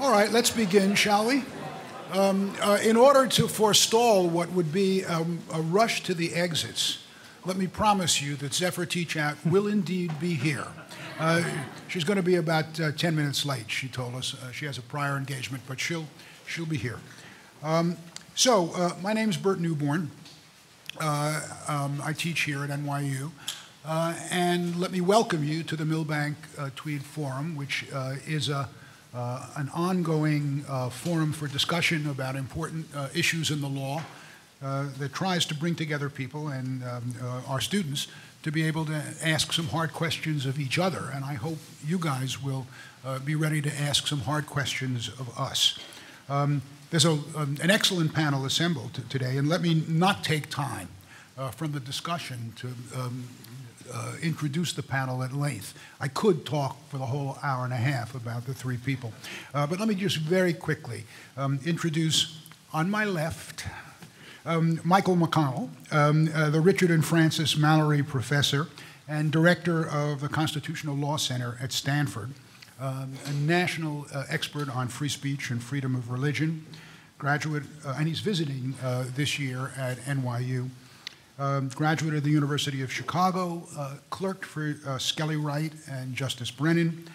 All right, let's begin, shall we? Um, uh, in order to forestall what would be um, a rush to the exits, let me promise you that Zephyr Teachout will indeed be here. Uh, she's going to be about uh, 10 minutes late, she told us. Uh, she has a prior engagement, but she'll, she'll be here. Um, so, uh, my name is Burt Neuborne. Uh, um, I teach here at NYU. Uh, and let me welcome you to the Milbank Tweed Forum, which is a uh, an ongoing uh, forum for discussion about important uh, issues in the law that tries to bring together people and um, our students to be able to ask some hard questions of each other. And I hope you guys will be ready to ask some hard questions of us. Um, there's a, um, an excellent panel assembled today, and let me not take time uh, from the discussion to um, uh, introduce the panel at length. I could talk for the whole hour and a half about the three people, uh, but let me just very quickly um, introduce on my left um, Michael McConnell, um, uh, the Richard and Frances Mallery Professor and Director of the Constitutional Law Center at Stanford, um, a national uh, expert on free speech and freedom of religion, graduate, uh, and he's visiting uh, this year at NYU um, graduate of the University of Chicago, uh, clerked for uh, Skelly Wright and Justice Brennan,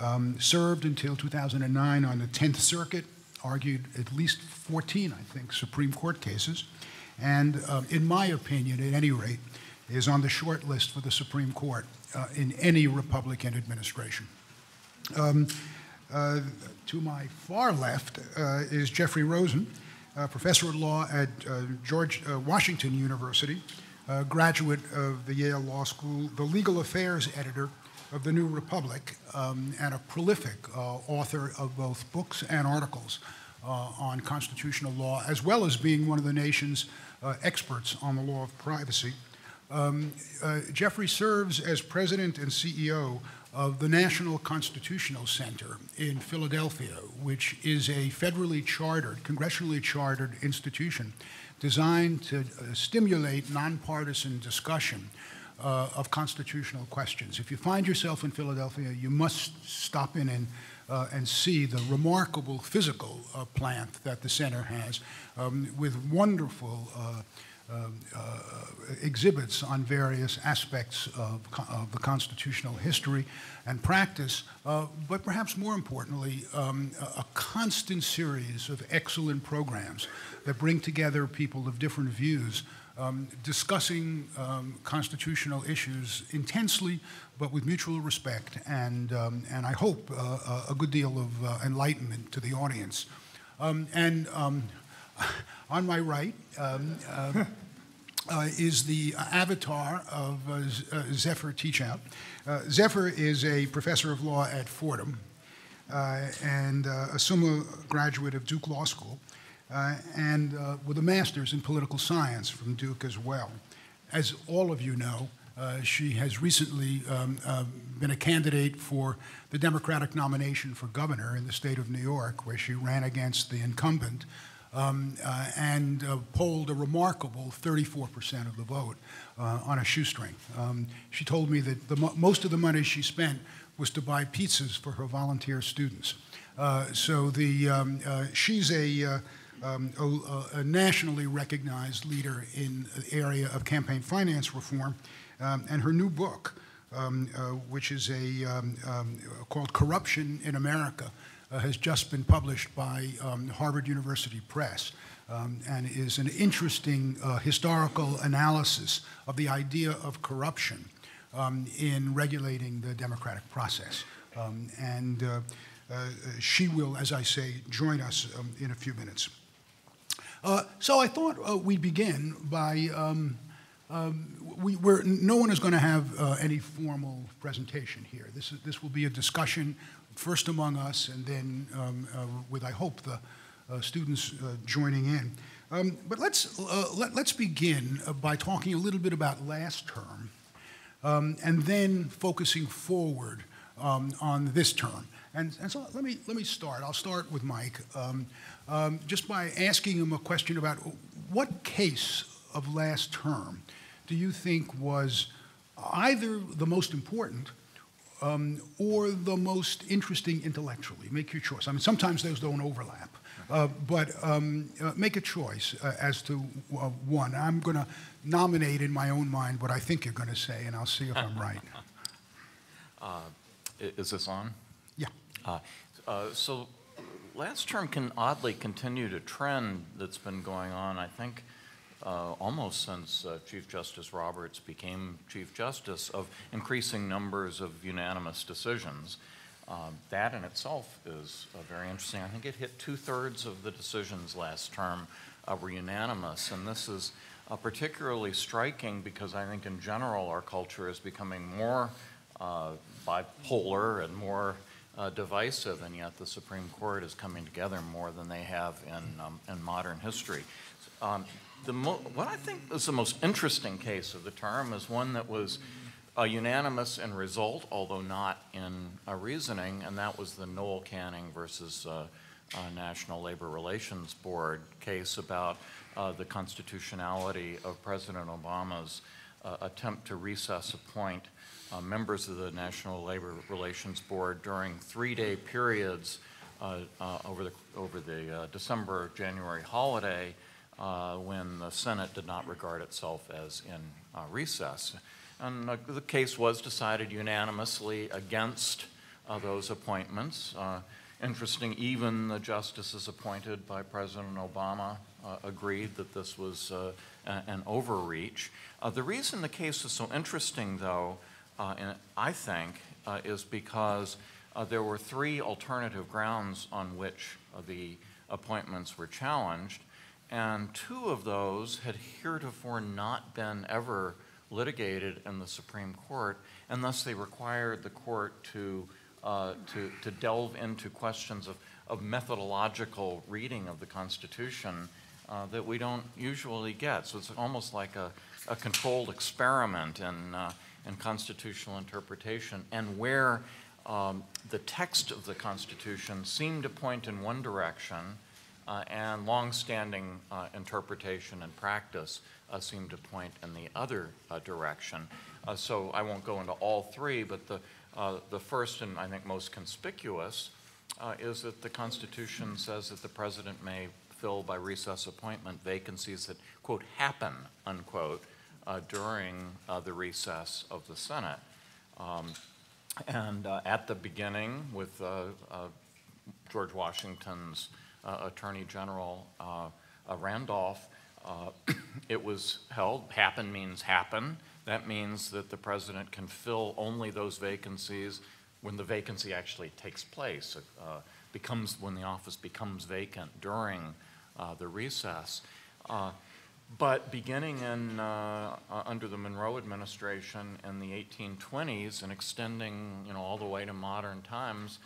um, served until 2009 on the 10th Circuit, argued at least 14, I think, Supreme Court cases, and um, in my opinion, at any rate, is on the short list for the Supreme Court uh, in any Republican administration. Um, uh, to my far left uh, is Jeffrey Rosen, uh, professor of law at uh, George uh, Washington University, graduate of the Yale Law School, the legal affairs editor of the New Republic, um, and a prolific author of both books and articles on constitutional law, as well as being one of the nation's experts on the law of privacy. Um, uh, Jeffrey serves as president and CEO of the National Constitutional Center in Philadelphia, which is a federally chartered, congressionally chartered institution designed to uh, stimulate nonpartisan discussion uh, of constitutional questions. If you find yourself in Philadelphia, you must stop in and, uh, and see the remarkable physical uh, plant that the center has um, with wonderful uh, um, uh, exhibits on various aspects of, of, the constitutional history and practice, uh, but perhaps more importantly, um, a, constant series of excellent programs that bring together people of different views um, discussing um, constitutional issues intensely, but with mutual respect, and, um, and I hope uh, a good deal of uh, enlightenment to the audience. Um, and on my right um, uh, uh, is the avatar of uh, uh Zephyr Teachout. Uh, Zephyr is a professor of law at Fordham and a summa graduate of Duke Law School, and with a master's in political science from Duke as well. As all of you know, uh, she has recently um, uh, been a candidate for the Democratic nomination for governor in the state of New York, where she ran against the incumbent, um, uh, and uh, polled a remarkable 34% of the vote uh, on a shoestring. Um, she told me that the mo most of the money she spent was to buy pizzas for her volunteer students. Uh, so the, um, uh, she's a, uh, um, a, a, nationally recognized leader in the area of campaign finance reform, um, and her new book, um, which is a, called Corruption in America, uh, has just been published by um, Harvard University Press um, and is an interesting uh, historical analysis of the idea of corruption um, in regulating the democratic process. Um, and uh, uh, she will, as I say, join us um, in a few minutes. Uh, so I thought uh, we'd begin by um, um, we, no one is going to have uh, any formal presentation here. This, is, this will be a discussion first among us, and then um, uh, with, I hope, the uh, students uh, joining in. Um, but let's, uh, let, us begin uh, by talking a little bit about last term, um, and then focusing forward um, on this term. And, and, so let me, let me start. I'll start with Mike, um, um, just by asking him a question about what case of last term do you think was either the most important um, or the most interesting intellectually. Make your choice. I mean, sometimes those don't overlap. Uh, but um, uh, make a choice uh, as to uh, one. I'm going to nominate in my own mind what I think you're going to say, and I'll see if I'm right. Uh, is this on? Yeah. so last term can oddly continue to trend that's been going on, I think, uh, almost since uh, Chief Justice Roberts became Chief Justice, of increasing numbers of unanimous decisions. Um, that in itself is uh, very interesting. I think it hit two thirds of the decisions last term uh, were unanimous, and this is uh, particularly striking because I think in general our culture is becoming more uh, bipolar and more uh, divisive, and yet the Supreme Court is coming together more than they have in, um, in modern history. Um, the what I think is the most interesting case of the term is one that was uh, unanimous in result, although not in reasoning, and that was the Noel Canning versus uh, uh, National Labor Relations Board case about uh, the constitutionality of President Obama's uh, attempt to recess appoint members of the National Labor Relations Board during three-day periods over the, over the December-January holiday when the Senate did not regard itself as in recess. And uh, the case was decided unanimously against uh, those appointments. Uh, interesting, even the justices appointed by President Obama uh, agreed that this was uh, an overreach. Uh, the reason the case is so interesting, though, I think, is because there were three alternative grounds on which the appointments were challenged, and two of those had heretofore not been ever litigated in the Supreme Court, and thus they required the court to, uh, to, to delve into questions of, of methodological reading of the Constitution uh, that we don't usually get. So it's almost like a, a controlled experiment in, uh, in constitutional interpretation, and where um, the text of the Constitution seemed to point in one direction, uh, and longstanding uh, interpretation and practice uh, seem to point in the other uh, direction. Uh, so I won't go into all three, but the, uh, the first and I think most conspicuous is that the Constitution says that the president may fill by recess appointment vacancies that, quote, happen, unquote, during the recess of the Senate. Um, and at the beginning, with George Washington's Attorney General uh, Randolph, uh, it was held, happen means happen. That means that the president can fill only those vacancies when the vacancy actually takes place, uh, becomes when the office becomes vacant during uh, the recess. Uh, but beginning in, uh, uh, under the Monroe administration in the 1820s and extending you know, all the way to modern times,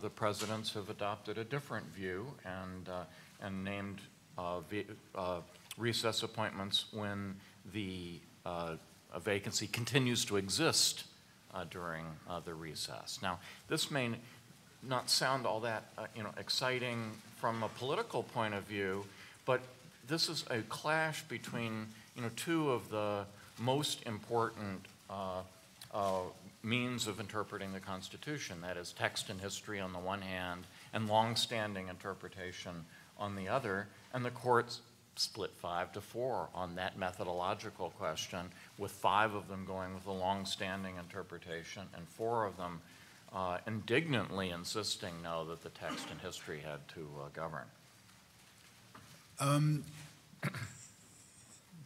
the presidents have adopted a different view and, and named recess appointments when the uh, vacancy continues to exist uh, during uh, the recess. Now, this may not sound all that uh, you know, exciting from a political point of view, but this is a clash between you know, two of the most important uh, uh, means of interpreting the Constitution, that is text and history on the one hand, and longstanding interpretation on the other, and the courts split five to four on that methodological question, with five of them going with a long-standing interpretation and four of them uh, indignantly insisting, no, that the text and history had to uh, govern. Um,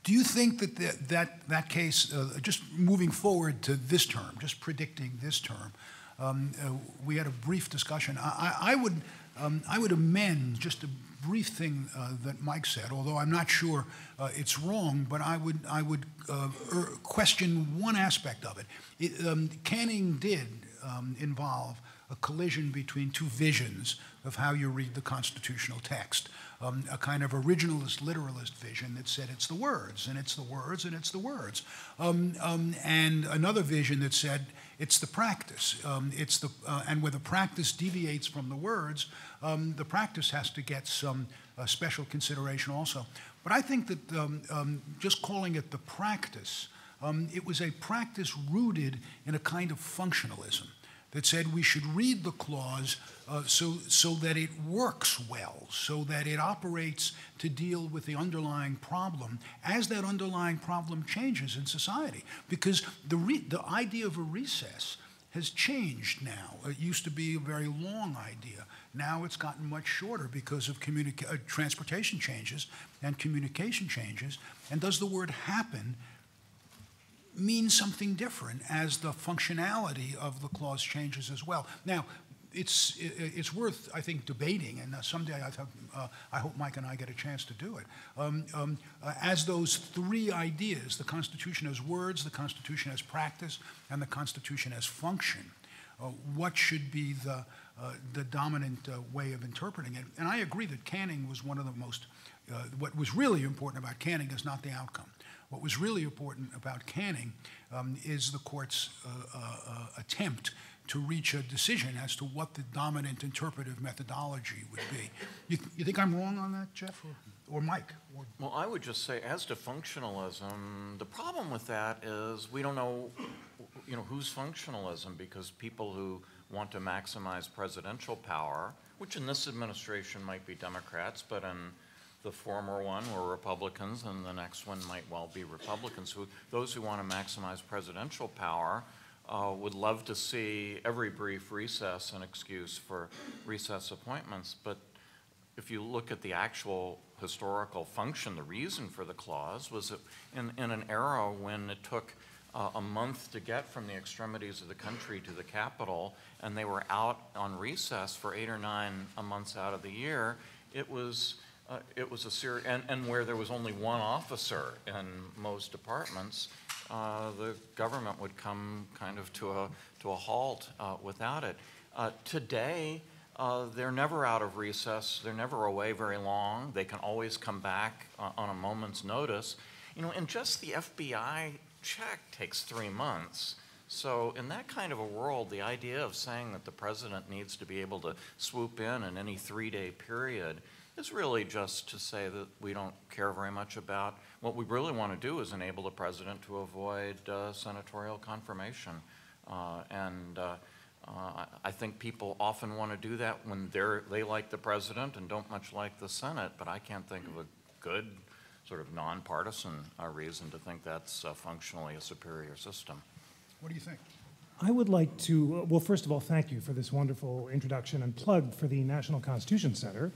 do you think that the, that, that case, uh, just moving forward to this term, just predicting this term, um, uh, we had a brief discussion. I, I would, um, I would amend just a brief thing uh, that Mike said, although I'm not sure uh, it's wrong, but I would, I would uh, er, question one aspect of it. it um, Canning did um, involve a collision between two visions of how you read the constitutional text. Um, a kind of originalist, literalist vision that said it's the words, and it's the words, and it's the words. Um, um, and another vision that said it's the practice. Um, it's the, uh, and where the practice deviates from the words, um, the practice has to get some uh, special consideration also. But I think that um, just calling it the practice, it was a practice rooted in a kind of functionalism. That said we should read the clause uh, so, so that it works well, so that it operates to deal with the underlying problem as that underlying problem changes in society. Because the, the idea of a recess has changed now. It used to be a very long idea. Now it's gotten much shorter because of uh, transportation changes and communication changes. And does the word happen mean something different as the functionality of the clause changes as well? Now, it's, it's worth, I think, debating, and uh, someday I, uh, I hope Mike and I get a chance to do it. Um, um, uh, as those three ideas the Constitution as words, the Constitution as practice, and the Constitution as function uh, what should be the, uh, the dominant uh, way of interpreting it. And I agree that Canning was one of the most, what was really important about Canning is not the outcome. What was really important about Canning um, is the court's attempt to reach a decision as to what the dominant interpretive methodology would be. You, you think I'm wrong on that, Jeff, or, or Mike? Or well, I would just say, as to functionalism, the problem with that is we don't know, you know, whose functionalism because people who want to maximize presidential power, which in this administration might be Democrats, but in the former one were Republicans, and the next one might well be Republicans. Who those who want to maximize presidential power uh, would love to see every brief recess an excuse for recess appointments. But if you look at the actual historical function, the reason for the clause was in, in an era when it took uh, a month to get from the extremities of the country to the capital, and they were out on recess for eight or nine months out of the year, it was uh, it was a serious, and, and where there was only one officer in most departments, uh, the government would come kind of to a, to a halt uh, without it. Uh, today, uh, they're never out of recess. They're never away very long. They can always come back uh, on a moment's notice. You know, and just the FBI check takes three months. So, in that kind of a world, the idea of saying that the president needs to be able to swoop in in any three day period is really just to say that we don't care very much about what we really want to do is enable the president to avoid uh, senatorial confirmation. Uh, and uh, uh I think people often want to do that when they're, they like the president and don't much like the Senate, but I can't think of a good sort of nonpartisan uh, reason to think that's uh, functionally a superior system. What do you think? I would like to, well, first of all, thank you for this wonderful introduction and plug for the National Constitution Center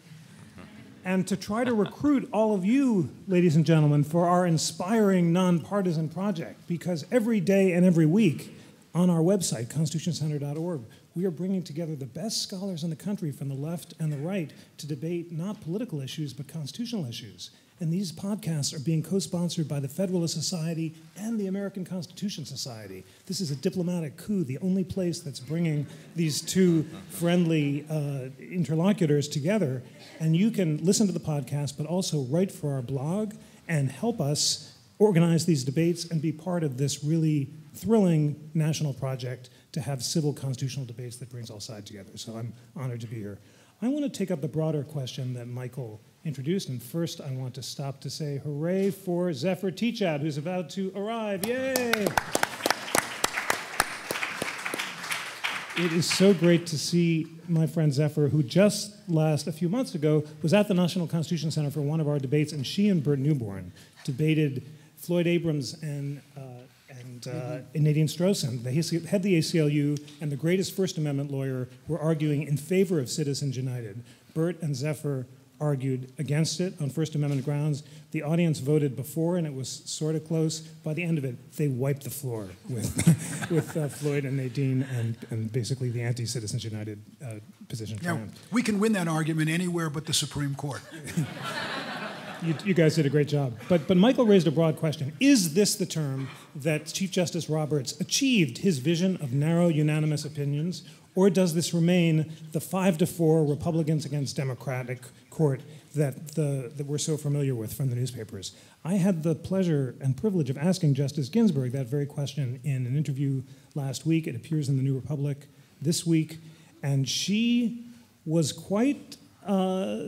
and to try to recruit all of you, ladies and gentlemen, for our inspiring nonpartisan project. Because every day and every week on our website, constitutioncenter.org, we are bringing together the best scholars in the country from the left and the right to debate not political issues, but constitutional issues. And these podcasts are being co sponsored by the Federalist Society and the American Constitution Society. This is a diplomatic coup, the only place that's bringing these two friendly uh, interlocutors together. And you can listen to the podcast, but also write for our blog and help us organize these debates and be part of this really thrilling national project to have civil constitutional debates that brings all sides together. So I'm honored to be here. I want to take up the broader question that Michael introduced. And first, I want to stop to say hooray for Zephyr Teachout, who's about to arrive. Yay! It is so great to see my friend Zephyr, who just last, a few months ago, was at the National Constitution Center for one of our debates, and she and Burt Neuborne debated Floyd Abrams and, uh, and, uh, mm-hmm. and Nadine Strossen. The head of the ACLU and the greatest First Amendment lawyer were arguing in favor of Citizens United. Burt and Zephyr argued against it on First Amendment grounds. The audience voted before, and it was sort of close. By the end of it, they wiped the floor with, with uh, Floyd and Nadine, and, and basically the anti Citizens United uh, position yeah, We can win that argument anywhere but the Supreme Court. you, you, guys did a great job. But, but Michael raised a broad question Is this the term that Chief Justice Roberts achieved his vision of narrow, unanimous opinions? Or does this remain the five to four Republicans against Democratic court that, the, that we're so familiar with from the newspapers. I had the pleasure and privilege of asking Justice Ginsburg that very question in an interview last week. It appears in the New Republic this week, and she was quite uh,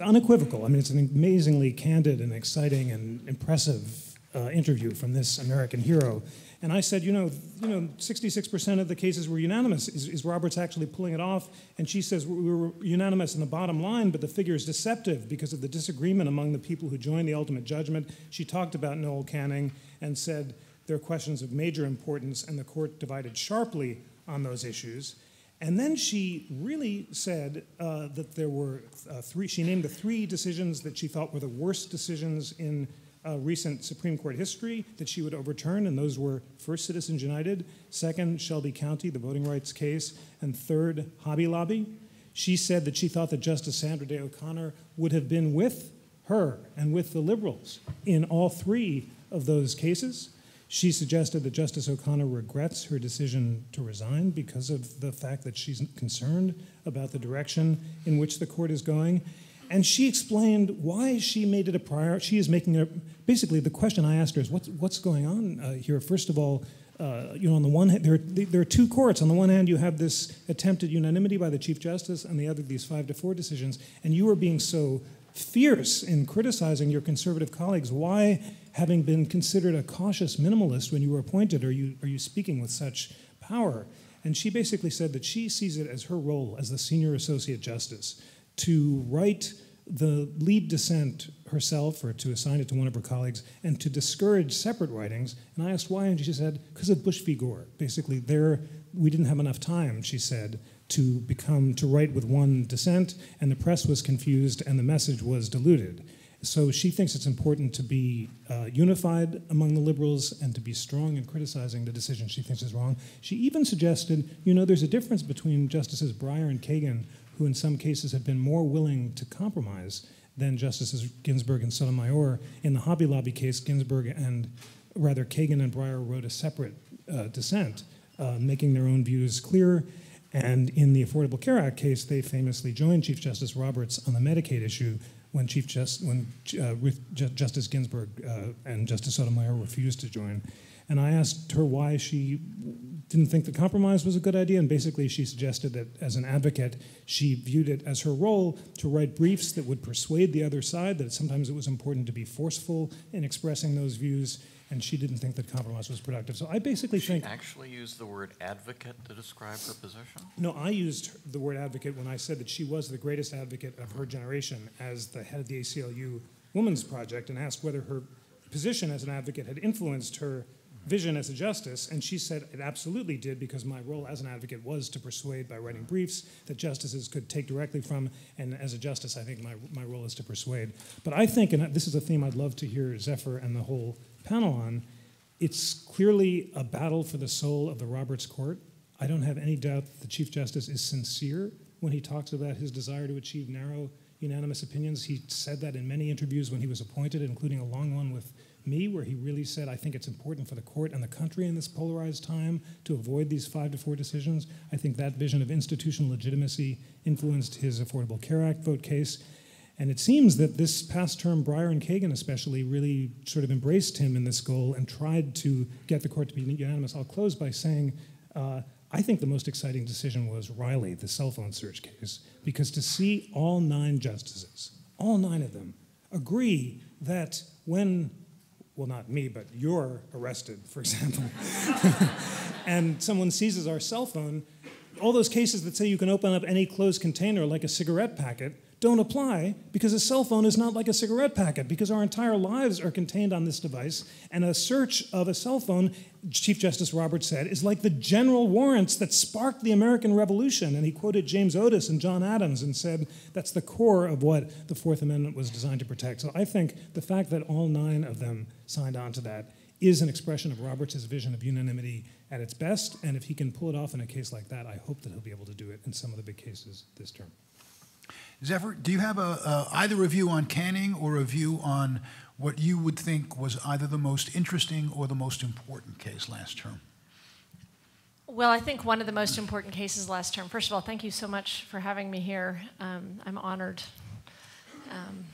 unequivocal. I mean, it's an amazingly candid and exciting and impressive uh, interview from this American hero. And I said, you know, you know, 66% of the cases were unanimous. Is, is, Roberts actually pulling it off? And she says we were unanimous in the bottom line, but the figure is deceptive because of the disagreement among the people who joined the ultimate judgment. She talked about Noel Canning and said there are questions of major importance, and the court divided sharply on those issues. And then she really said uh, that there were uh, three, she named the three decisions that she thought were the worst decisions in uh, recent Supreme Court history that she would overturn, and those were first, Citizens United, second, Shelby County, the voting rights case, and third, Hobby Lobby. She said that she thought that Justice Sandra Day O'Connor would have been with her and with the liberals in all three of those cases. She suggested that Justice O'Connor regrets her decision to resign because of the fact that she's concerned about the direction in which the court is going. And she explained why she made it a priority. She is making a basically the question I asked her is what's what's going on uh, here. First of all, uh, you know, on the one hand, there are, there are two courts. On the one hand, you have this attempted unanimity by the Chief Justice, and the other, these five to four decisions. And you are being so fierce in criticizing your conservative colleagues. Why, having been considered a cautious minimalist when you were appointed, are you are you speaking with such power? And she basically said that she sees it as her role as the senior associate justice to write the lead dissent herself or to assign it to one of her colleagues and to discourage separate writings. And I asked why, and she said, because of Bush v. Gore. Basically, there we didn't have enough time, she said, to become to write with one dissent, and the press was confused and the message was diluted. So she thinks it's important to be uh, unified among the liberals and to be strong in criticizing the decision she thinks is wrong. She even suggested, you know, there's a difference between Justices Breyer and Kagan, who in some cases have been more willing to compromise than Justices Ginsburg and Sotomayor. In the Hobby Lobby case, Ginsburg and rather Kagan and Breyer wrote a separate uh, dissent, uh, making their own views clear. And in the Affordable Care Act case, they famously joined Chief Justice Roberts on the Medicaid issue when Chief Just, when uh, Justice Ginsburg uh, and Justice Sotomayor refused to join. And I asked her why she didn't think the compromise was a good idea, and basically she suggested that as an advocate, she viewed it as her role to write briefs that would persuade the other side, that sometimes it was important to be forceful in expressing those views, and she didn't think that compromise was productive. So I basically she think. actually used the word advocate to describe her position? No, I used the word advocate when I said that she was the greatest advocate of her generation as the head of the ACLU Women's Project, and asked whether her position as an advocate had influenced her vision as a justice, and she said it absolutely did because my role as an advocate was to persuade by writing briefs that justices could take directly from, and as a justice, I think my, my role is to persuade. But I think, and this is a theme I'd love to hear Zephyr and the whole panel on, it's clearly a battle for the soul of the Roberts Court. I don't have any doubt that the Chief Justice is sincere when he talks about his desire to achieve narrow, unanimous opinions. He said that in many interviews when he was appointed, including a long one with me, where he really said, I think it's important for the court and the country in this polarized time to avoid these five to four decisions. I think that vision of institutional legitimacy influenced his Affordable Care Act vote case. And it seems that this past term, Breyer and Kagan especially really sort of embraced him in this goal and tried to get the court to be unanimous. I'll close by saying uh, I think the most exciting decision was Riley, the cell phone search case, because to see all nine justices, all nine of them, agree that when well, not me, but you're arrested, for example, and someone seizes our cell phone, all those cases that say you can open up any closed container like a cigarette packet don't apply because a cell phone is not like a cigarette packet because our entire lives are contained on this device. And a search of a cell phone, Chief Justice Roberts said, is like the general warrants that sparked the American Revolution. And he quoted James Otis and John Adams and said that's the core of what the Fourth Amendment was designed to protect. So I think the fact that all nine of them signed on to that is an expression of Roberts' vision of unanimity at its best. And if he can pull it off in a case like that, I hope that he'll be able to do it in some of the big cases this term. Zephyr, do you have a, uh, either a view on Canning or a view on what you would think was either the most interesting or the most important case last term? Well, I think one of the most important cases last term. First of all, thank you so much for having me here. Um, I'm honored. Um,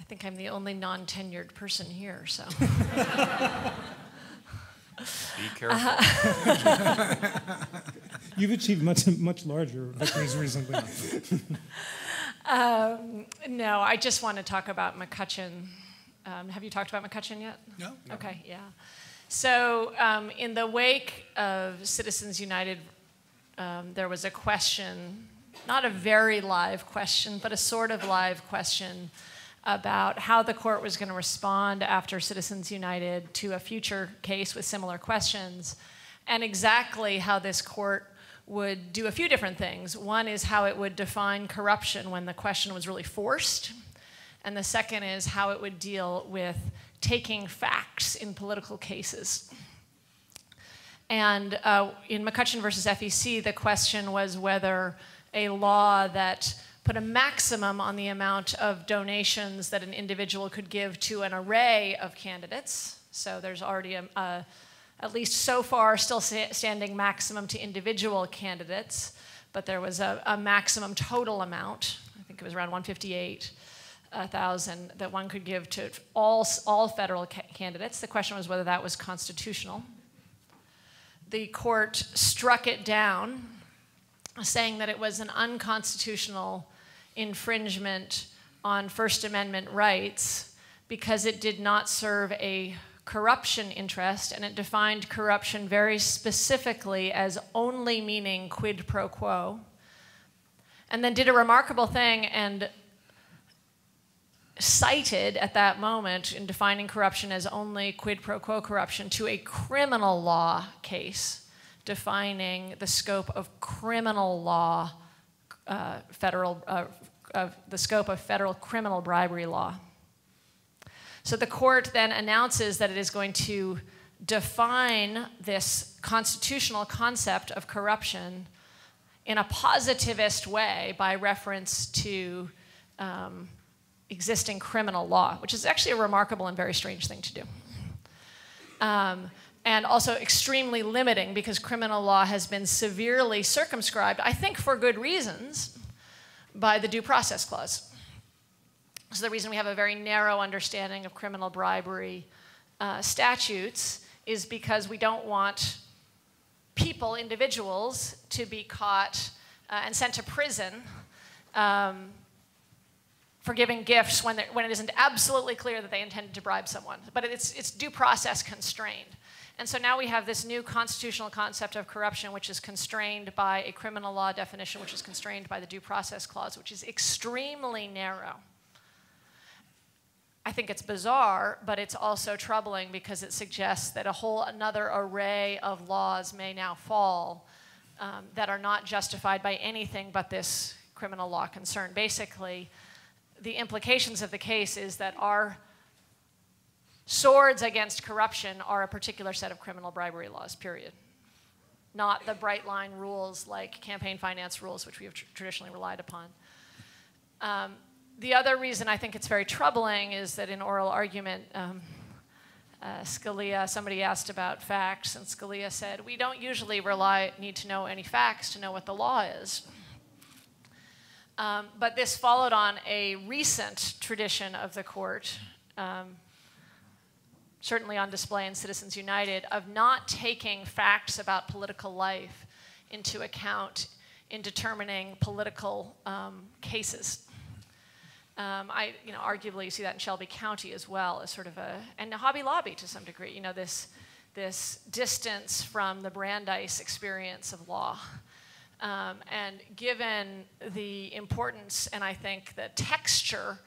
I think I'm the only non tenured person here, so. Be careful. Uh, You've achieved much, much larger victories recently. um, no, I just want to talk about McCutcheon Um, have you talked about McCutcheon yet? No? Okay, yeah. So, um, in the wake of Citizens United, um, there was a question, not a very live question, but a sort of live question about how the court was going to respond after Citizens United to a future case with similar questions, and exactly how this court would do a few different things. One is how it would define corruption when the question was really forced, and the second is how it would deal with taking facts in political cases. And uh, in McCutcheon versus FEC, the question was whether a law that put a maximum on the amount of donations that an individual could give to an array of candidates. So there's already a, a at least so far, still standing maximum to individual candidates, but there was a, a maximum total amount. I think it was around 158 uh, thousand that one could give to all, all federal ca candidates. The question was whether that was constitutional. The court struck it down, saying that it was an unconstitutional infringement on First Amendment rights because it did not serve a corruption interest, and it defined corruption very specifically as only meaning quid pro quo. And then did a remarkable thing and cited at that moment in defining corruption as only quid pro quo corruption to a criminal law case defining the scope of criminal law, uh, federal, uh, of the scope of federal criminal bribery law. So the court then announces that it is going to define this constitutional concept of corruption in a positivist way by reference to um, existing criminal law, which is actually a remarkable and very strange thing to do. Um, and also extremely limiting because criminal law has been severely circumscribed, I think for good reasons, by the Due Process Clause. So, the reason we have a very narrow understanding of criminal bribery uh, statutes is because we don't want people, individuals, to be caught uh, and sent to prison um, for giving gifts when, when it isn't absolutely clear that they intended to bribe someone. But it's, it's due process constrained. And so now we have this new constitutional concept of corruption, which is constrained by a criminal law definition, which is constrained by the due process clause, which is extremely narrow. I think it's bizarre, but it's also troubling because it suggests that a whole another array of laws may now fall um, that are not justified by anything but this criminal law concern. Basically, the implications of the case is that our swords against corruption are a particular set of criminal bribery laws, period. Not the bright line rules like campaign finance rules, which we have tr traditionally relied upon. Um, the other reason I think it's very troubling is that in oral argument, um, uh, Scalia, somebody asked about facts, and Scalia said, We don't usually rely, need to know any facts to know what the law is. Um, but this followed on a recent tradition of the court, um, certainly on display in Citizens United, of not taking facts about political life into account in determining political um, cases. Um, I, you know, arguably you see that in Shelby County as well as sort of a, and Hobby Lobby to some degree, you know, this, this distance from the Brandeis experience of law. Um, and given the importance and I think the texture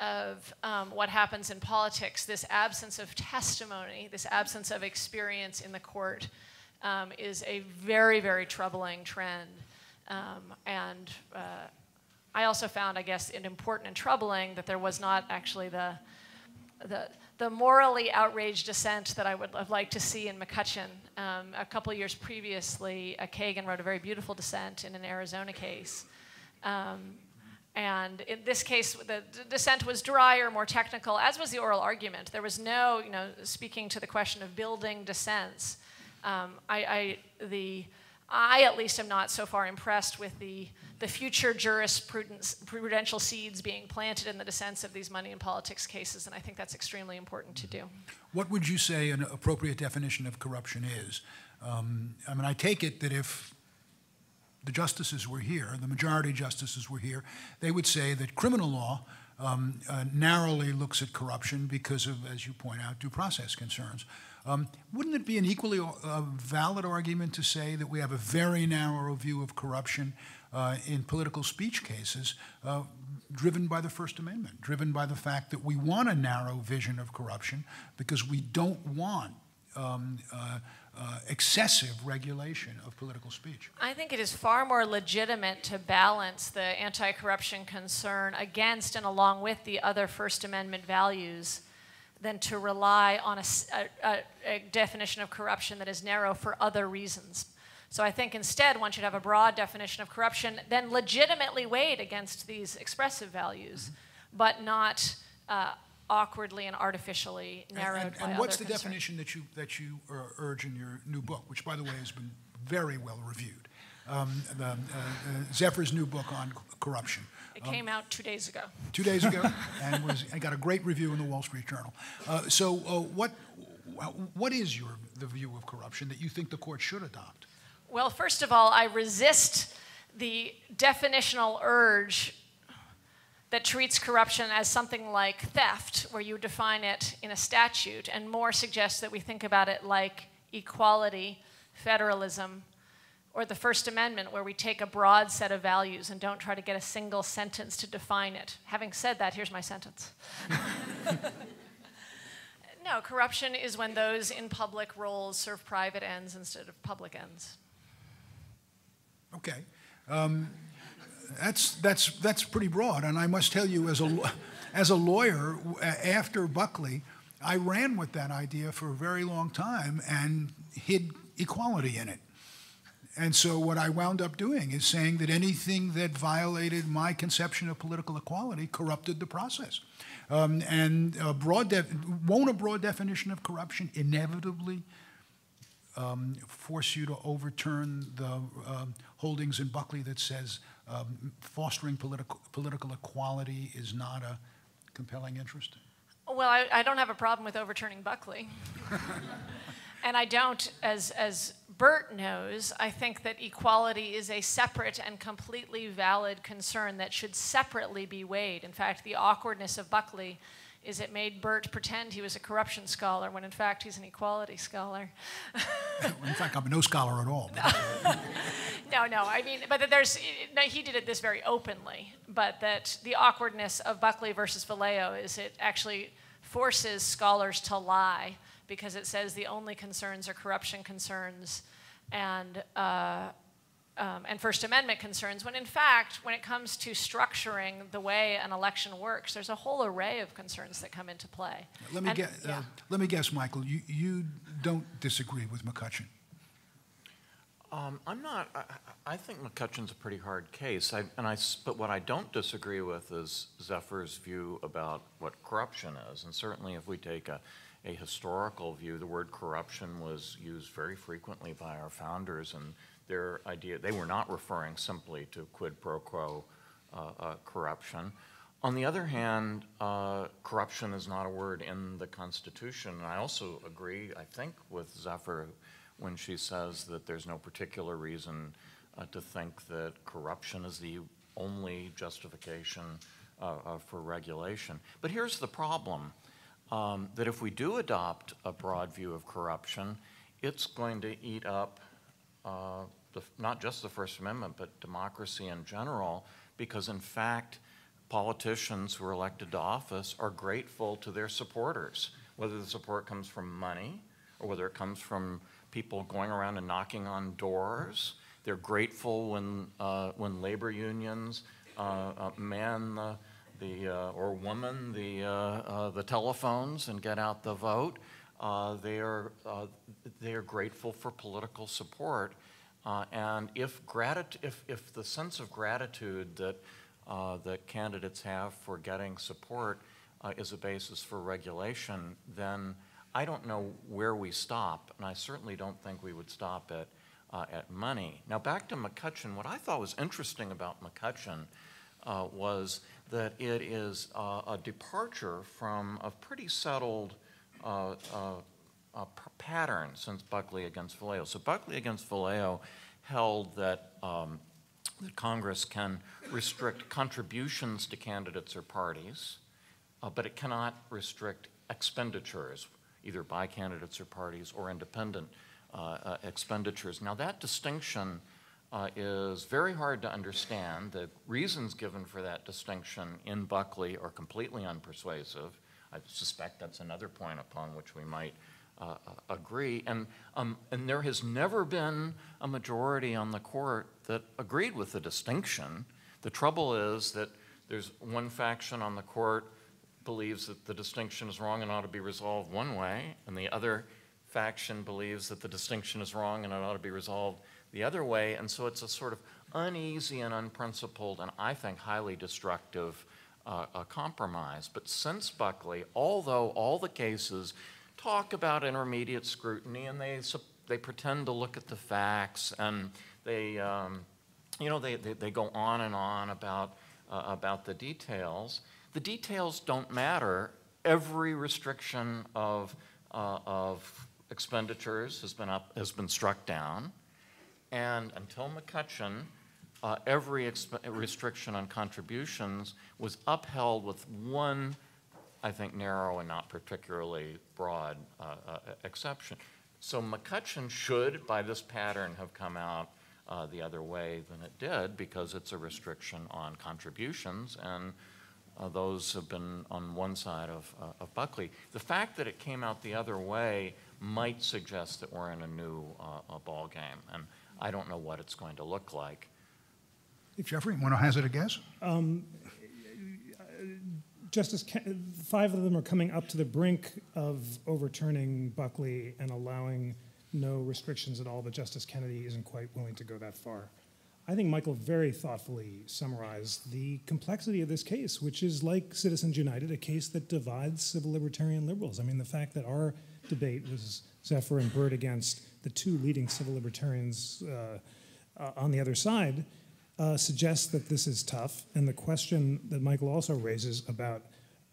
of um, what happens in politics, this absence of testimony, this absence of experience in the court um, is a very, very troubling trend. Um, and uh, I also found, I guess, it important and troubling that there was not actually the, the, the morally outraged dissent that I would have liked to see in McCutcheon. Um, a couple years previously, uh, Kagan wrote a very beautiful dissent in an Arizona case. Um, and in this case, the dissent was drier, more technical, as was the oral argument. There was no, you know, speaking to the question of building dissents. Um, I, I, the, I at least am not so far impressed with the the future jurisprudential seeds being planted in the dissents of these money and politics cases, and I think that's extremely important to do. What would you say an appropriate definition of corruption is? Um, I mean, I take it that if the justices were here, the majority justices were here, they would say that criminal law um, uh, narrowly looks at corruption because of, as you point out, due process concerns. Um, wouldn't it be an equally uh, valid argument to say that we have a very narrow view of corruption uh, in political speech cases, uh, driven by the First Amendment, driven by the fact that we want a narrow vision of corruption because we don't want um, uh, uh, excessive regulation of political speech. I think it is far more legitimate to balance the anti corruption concern against and along with the other First Amendment values than to rely on a, a, a, definition of corruption that is narrow for other reasons. So I think instead one should have a broad definition of corruption, then legitimately weighed against these expressive values, mm-hmm. but not uh, awkwardly and artificially narrowed and, and, and what's the concerns. definition that you that you uh, urge in your new book, which by the way has been very well reviewed? Um, the, uh, uh, Zephyr's new book on corruption. It came um, out two days ago. Two days ago, and was I got a great review in the Wall Street Journal. Uh, so, uh, what what is your the view of corruption that you think the court should adopt? Well, first of all, I resist the definitional urge that treats corruption as something like theft, where you define it in a statute, and more suggests that we think about it like equality, federalism, or the First Amendment, where we take a broad set of values and don't try to get a single sentence to define it. Having said that, here's my sentence. no, corruption is when those in public roles serve private ends instead of public ends. Okay. Um, that's, that's, that's pretty broad. And I must tell you, as a, as a lawyer, after Buckley, I ran with that idea for a very long time and hid equality in it. And so what I wound up doing is saying that anything that violated my conception of political equality corrupted the process. Um, and a broad won't a broad definition of corruption inevitably um, force you to overturn the uh, holdings in Buckley that says um, fostering political, political equality is not a compelling interest? Well, I, I don't have a problem with overturning Buckley. and I don't, as, as Burt knows, I think that equality is a separate and completely valid concern that should separately be weighed. In fact, the awkwardness of Buckley is it made Burt pretend he was a corruption scholar when in fact he's an equality scholar. in fact, I'm no scholar at all. no, no. I mean, but there's no, he did it this very openly. But that the awkwardness of Buckley versus Valeo is it actually forces scholars to lie because it says the only concerns are corruption concerns and uh, um, and First Amendment concerns, when in fact, when it comes to structuring the way an election works, there's a whole array of concerns that come into play. Let me, and, guess, yeah. uh, let me guess, Michael, you, you don't disagree with McCutcheon. Um, I'm not. I, I, think McCutcheon's a pretty hard case, I, and I. But what I don't disagree with is Zephyr's view about what corruption is, and certainly if we take a, a historical view, the word corruption was used very frequently by our founders, and their idea, they were not referring simply to quid pro quo uh, uh, corruption. On the other hand, uh, corruption is not a word in the Constitution. And I also agree, I think, with Zephyr when she says that there's no particular reason uh, to think that corruption is the only justification uh, uh, for regulation. But here's the problem um, that if we do adopt a broad view of corruption, it's going to eat up uh, the, not just the First Amendment, but democracy in general, because in fact, politicians who are elected to office are grateful to their supporters, whether the support comes from money or whether it comes from people going around and knocking on doors. They're grateful when, uh, when labor unions uh, uh, man the, the uh, or woman the, uh, uh, the telephones and get out the vote. they, are, they are grateful for political support. Uh, and if, gratitude, if, if the sense of gratitude that, uh, that candidates have for getting support uh, is a basis for regulation, then I don't know where we stop, and I certainly don't think we would stop at, uh, at money. Now, back to McCutcheon, what I thought was interesting about McCutcheon uh, was that it is uh, a departure from a pretty settled uh, pattern since Buckley against Valeo. So Buckley against Valeo held that um, that Congress can restrict contributions to candidates or parties, uh, but it cannot restrict expenditures, either by candidates or parties or independent uh, uh, expenditures. Now, that distinction uh, is very hard to understand. The reasons given for that distinction in Buckley are completely unpersuasive. I suspect that's another point upon which we might uh, uh, agree. And, um, and there has never been a majority on the court that agreed with the distinction. The trouble is that there's one faction on the court believes that the distinction is wrong and ought to be resolved one way, and the other faction believes that the distinction is wrong and it ought to be resolved the other way. And so it's a sort of uneasy and unprincipled and I think highly destructive uh, compromise. But since Buckley, although all the cases talk about intermediate scrutiny and they, they pretend to look at the facts and they, um, you know, they, they, they, go on and on about, uh, about the details, the details don't matter. Every restriction of, uh, of expenditures has been, up, has been struck down. And until McCutcheon, uh, every restriction on contributions was upheld with one, I think, narrow and not particularly broad uh, uh, exception. So McCutcheon should, by this pattern, have come out uh, the other way than it did because it's a restriction on contributions, and uh, those have been on one side of, uh, of Buckley. The fact that it came out the other way might suggest that we're in a new ball game, and I don't know what it's going to look like. Hey, Jeffrey, want to hazard a guess? Um, Justice, five of them are coming up to the brink of overturning Buckley and allowing no restrictions at all, but Justice Kennedy isn't quite willing to go that far. I think Michael very thoughtfully summarized the complexity of this case, which is like Citizens United, a case that divides civil libertarian liberals. I mean, the fact that our debate was Zephyr and Burt against the two leading civil libertarians uh, uh, on the other side uh, suggests that this is tough. And the question that Michael also raises about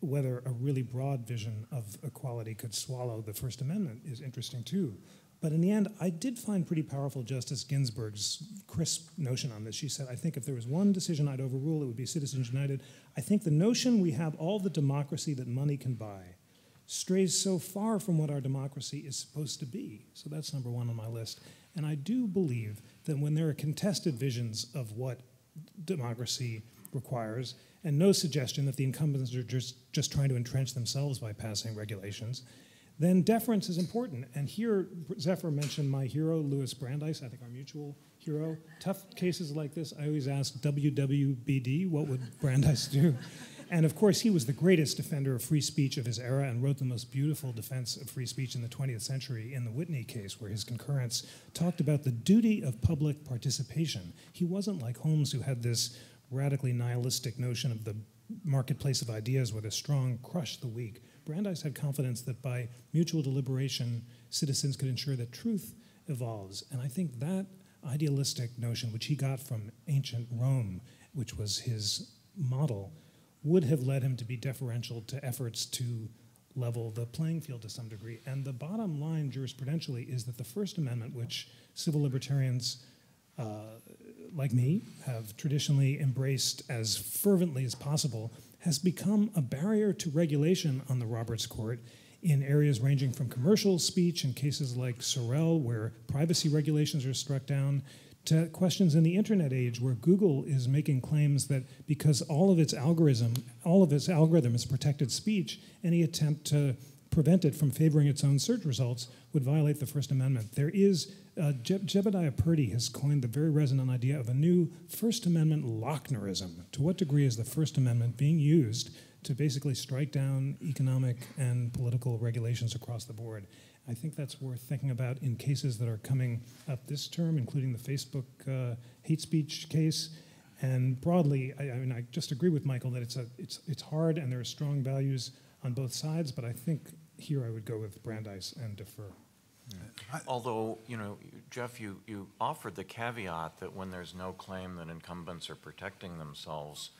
whether a really broad vision of equality could swallow the First Amendment is interesting too. But in the end, I did find pretty powerful Justice Ginsburg's crisp notion on this. She said, I think if there was one decision I'd overrule, it would be Citizens United. I think the notion we have all the democracy that money can buy strays so far from what our democracy is supposed to be. So that's number one on my list. And I do believe that when there are contested visions of what democracy requires, and no suggestion that the incumbents are just, just trying to entrench themselves by passing regulations, then deference is important. And here, Zephyr mentioned my hero, Louis Brandeis, I think our mutual hero. Tough cases like this, I always ask WWBD, what would Brandeis do? And of course, he was the greatest defender of free speech of his era and wrote the most beautiful defense of free speech in the 20th century in the Whitney case, where his concurrence talked about the duty of public participation. He wasn't like Holmes, who had this radically nihilistic notion of the marketplace of ideas where the strong crush the weak. Brandeis had confidence that by mutual deliberation, citizens could ensure that truth evolves. And I think that idealistic notion, which he got from ancient Rome, which was his model, would have led him to be deferential to efforts to level the playing field to some degree. And the bottom line jurisprudentially is that the First Amendment, which civil libertarians uh, like me have traditionally embraced as fervently as possible, has become a barrier to regulation on the Roberts Court in areas ranging from commercial speech in cases like Sorrell, where privacy regulations are struck down, to questions in the internet age where Google is making claims that because all of its algorithm, all of its algorithm is protected speech, any attempt to prevent it from favoring its own search results would violate the First Amendment. There is, uh, Je- Jedediah Purdy has coined the very resonant idea of a new First Amendment Lochnerism. To what degree is the First Amendment being used to basically strike down economic and political regulations across the board? I think that's worth thinking about in cases that are coming up this term, including the Facebook uh, hate speech case. And broadly, I, I, mean, I just agree with Michael that it's, a, it's, it's hard and there are strong values on both sides, but I think here I would go with Brandeis and defer. Yeah. Although, you know, Jeff, you, you offered the caveat that when there's no claim that incumbents are protecting themselves,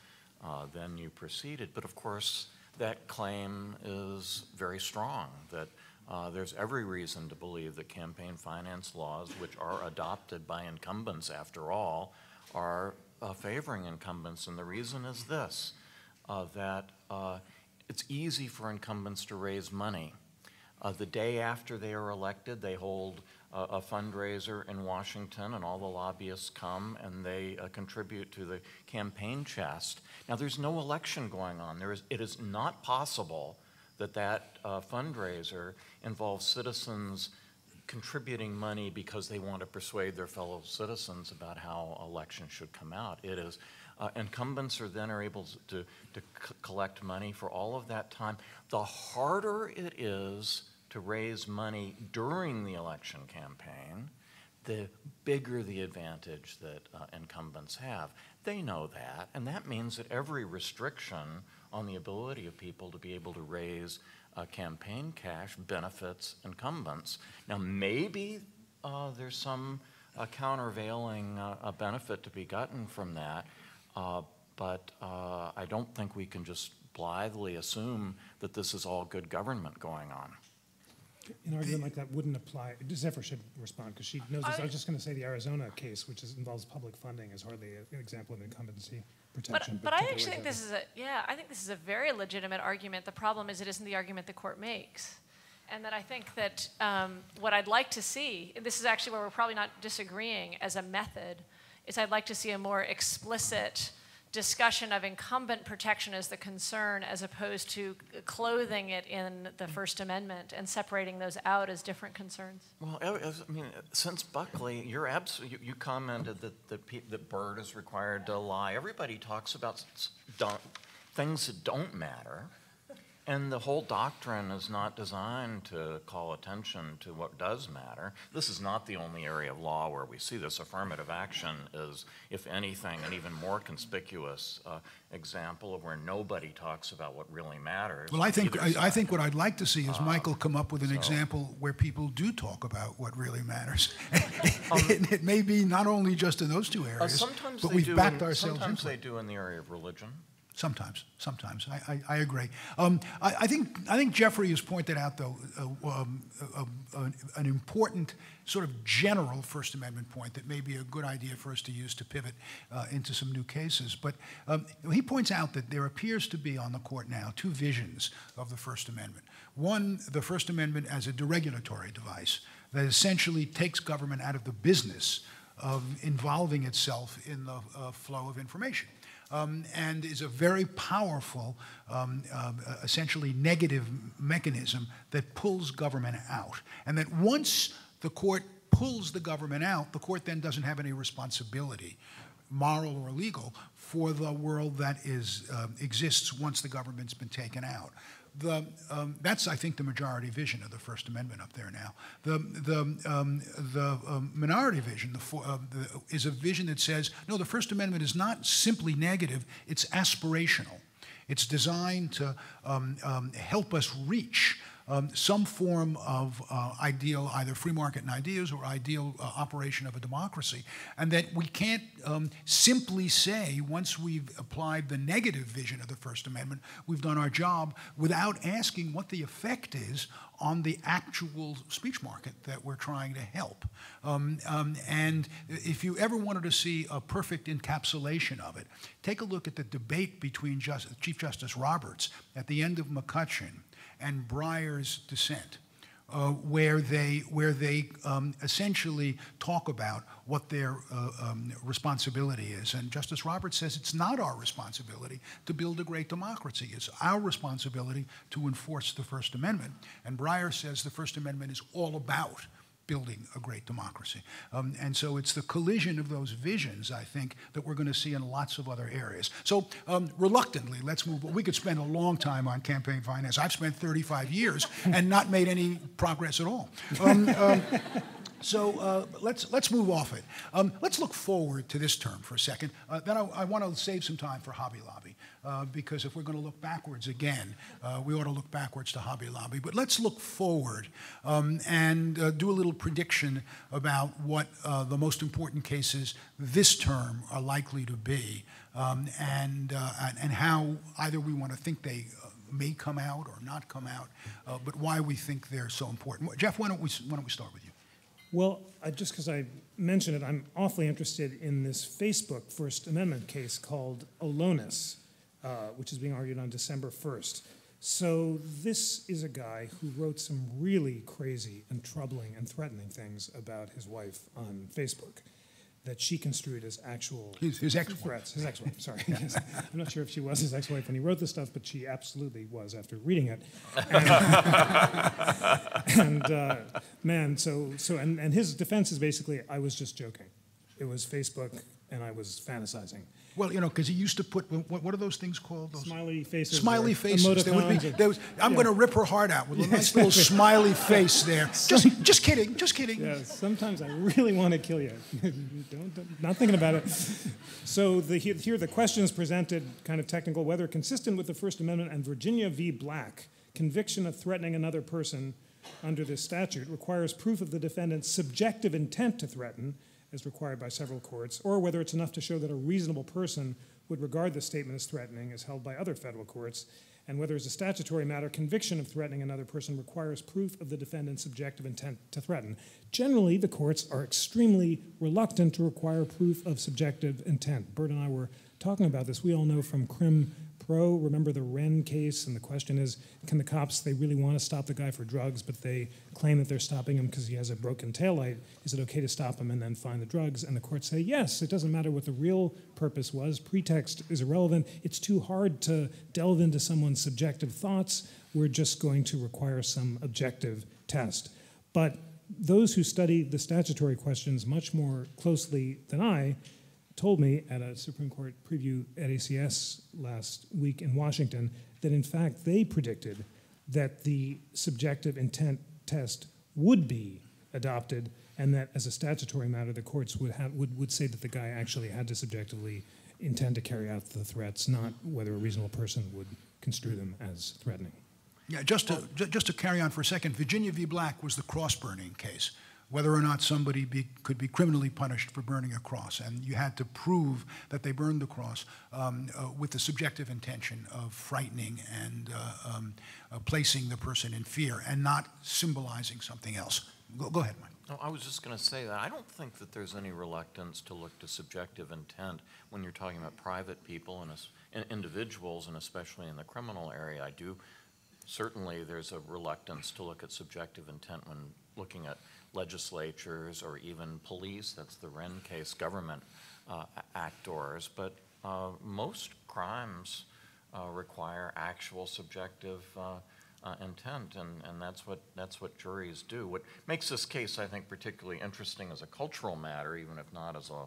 uh, then you proceeded. But of course, that claim is very strong, that uh, there's every reason to believe that campaign finance laws, which are adopted by incumbents after all, are uh, favoring incumbents, and the reason is this, uh, that uh, it's easy for incumbents to raise money. Uh, the day after they are elected, they hold a, fundraiser in Washington, and all the lobbyists come and they uh, contribute to the campaign chest. Now, there's no election going on. There is, it is not possible that that uh, fundraiser involves citizens contributing money because they want to persuade their fellow citizens about how elections should come out. It is uh, incumbents are then are able to, to collect money for all of that time. The harder it is to raise money during the election campaign, the bigger the advantage that uh, incumbents have. They know that, and that means that every restriction on the ability of people to be able to raise uh, campaign cash benefits incumbents. Now, maybe uh, there's some uh, countervailing uh, benefit to be gotten from that, uh, but uh, I don't think we can just blithely assume that this is all good government going on an argument like that wouldn't apply. Zephyr should respond because she knows this. I, I was just going to say the Arizona case, which is, involves public funding, is hardly an example of incumbency protection. But, but, but I actually think this is a yeah. I think this is a very legitimate argument. The problem is it isn't the argument the court makes, and that I think that um, what I'd like to see. And this is actually where we're probably not disagreeing as a method. Is I'd like to see a more explicit discussion of incumbent protection as the concern as opposed to clothing it in the mm. First Amendment and separating those out as different concerns? Well, I mean, since Buckley, you're absolutely, you, you commented that, that Byrd is required to lie. Everybody talks about things that don't matter. And the whole doctrine is not designed to call attention to what does matter. This is not the only area of law where we see this. Affirmative action is, if anything, an even more conspicuous uh, example of where nobody talks about what really matters. Well, I think I, I, think what I'd like to see is uh, Michael come up with an so, example where people do talk about what really matters. um, it, it, may be not only just in those two areas, uh, but we've backed in, ourselves. Sometimes they do in the area of religion. Sometimes, sometimes. I, I, I agree. Um, I, I, think, I think Jeffrey has pointed out, though, uh, um, uh, uh, an important sort of general First Amendment point that may be a good idea for us to use to pivot uh, into some new cases. But um, he points out that there appears to be on the court now two visions of the First Amendment. One, the First Amendment as a deregulatory device that essentially takes government out of the business of involving itself in the uh, flow of information um, and is a very powerful, um, uh, essentially negative mechanism that pulls government out. And that once the court pulls the government out, the court then doesn't have any responsibility, moral or legal, for the world that is, uh, exists once the government's been taken out the, um, that's, I think, the majority vision of the First Amendment up there now. The, the, um, the um, minority vision the, uh, the, is a vision that says, no, the First Amendment is not simply negative, it's aspirational. It's designed to um, um, help us reach um, some form of uh, ideal, either free market and ideas or ideal uh, operation of a democracy. And that we can't um, simply say, once we've applied the negative vision of the First Amendment, we've done our job without asking what the effect is on the actual speech market that we're trying to help. Um, um, and if you ever wanted to see a perfect encapsulation of it, take a look at the debate between Just, Chief Justice Roberts at the end of McCutcheon and Breyer's dissent. Uh, where they where they um, essentially talk about what their uh, um, responsibility is. And Justice Roberts says it's not our responsibility to build a great democracy. It's our responsibility to enforce the First Amendment. And Breyer says the First Amendment is all about building a great democracy. Um, and so it's the collision of those visions, I think, that we're going to see in lots of other areas. So um, reluctantly, let's move. We could spend a long time on campaign finance. I've spent 35 years and not made any progress at all. Um, um so uh, let's, let's move off it. Um, let's look forward to this term for a second. Uh, then I, I want to save some time for Hobby Lobby uh, because if we're going to look backwards again, uh, we ought to look backwards to Hobby Lobby. But let's look forward um, and uh, do a little prediction about what uh, the most important cases this term are likely to be um, and, uh, and how either we want to think they may come out or not come out, but why we think they're so important. Jeff, why don't we, why don't we start with you? Well, I, just because I mentioned it, I'm awfully interested in this Facebook First Amendment case called Elonis, uh, which is being argued on December 1st. So, this is a guy who wrote some really crazy and troubling and threatening things about his wife on Facebook that she construed as actual His- his ex-wife. threats. His ex-wife, sorry. Yes. I'm not sure if she was his ex-wife when he wrote this stuff, but she absolutely was after reading it. And, and uh, man, so so and, and his defense is basically, I was just joking. It was Facebook, and I was fantasizing. Well, you know, because he used to put, what, what are those things called? Those Smiley faces. Smiley faces. There would be, there was, I'm yeah. going to rip her heart out with a nice little smiley face there. Just, just kidding, just kidding. Yeah, sometimes I really want to kill you. don't, don't- not thinking about it. So the, here here the questions presented, kind of technical, whether consistent with the First Amendment and Virginia v. Black, conviction of threatening another person under this statute requires proof of the defendant's subjective intent to threaten, as required by several courts, or whether it's enough to show that a reasonable person would regard the statement as threatening, as held by other federal courts, and whether as a statutory matter, conviction of threatening another person requires proof of the defendant's subjective intent to threaten. Generally, the courts are extremely reluctant to require proof of subjective intent. Burt and I were talking about this. We all know from Crim Remember the Whren case, and the question is, can the cops, they really want to stop the guy for drugs, but they claim that they're stopping him because he has a broken taillight. Is it okay to stop him and then find the drugs? And the courts say, yes, it doesn't matter what the real purpose was. Pretext is irrelevant. It's too hard to delve into someone's subjective thoughts. We're just going to require some objective test. But those who study the statutory questions much more closely than I told me at a Supreme Court preview at ACS last week in Washington that in fact they predicted that the subjective intent test would be adopted and that as a statutory matter the courts would have would, would say that the guy actually had to subjectively intend to carry out the threats, not whether a reasonable person would construe them as threatening. Yeah, just to, just to carry on for a second, Virginia v. Black was the cross burning case, whether or not somebody be, could be criminally punished for burning a cross. And you had to prove that they burned the cross um, uh, with the subjective intention of frightening and uh, um, uh, placing the person in fear and not symbolizing something else. Go, go ahead, Mike. No, I was just going to say that I don't think that there's any reluctance to look to subjective intent when you're talking about private people and, and individuals, and especially in the criminal area. I do certainly there's a reluctance to look at subjective intent when looking at legislatures or even police. That's the Whren case, government uh, actors. But uh, most crimes uh, require actual subjective uh, uh, intent, and, and that's what that's what juries do. What makes this case, I think, particularly interesting as a cultural matter, even if not as a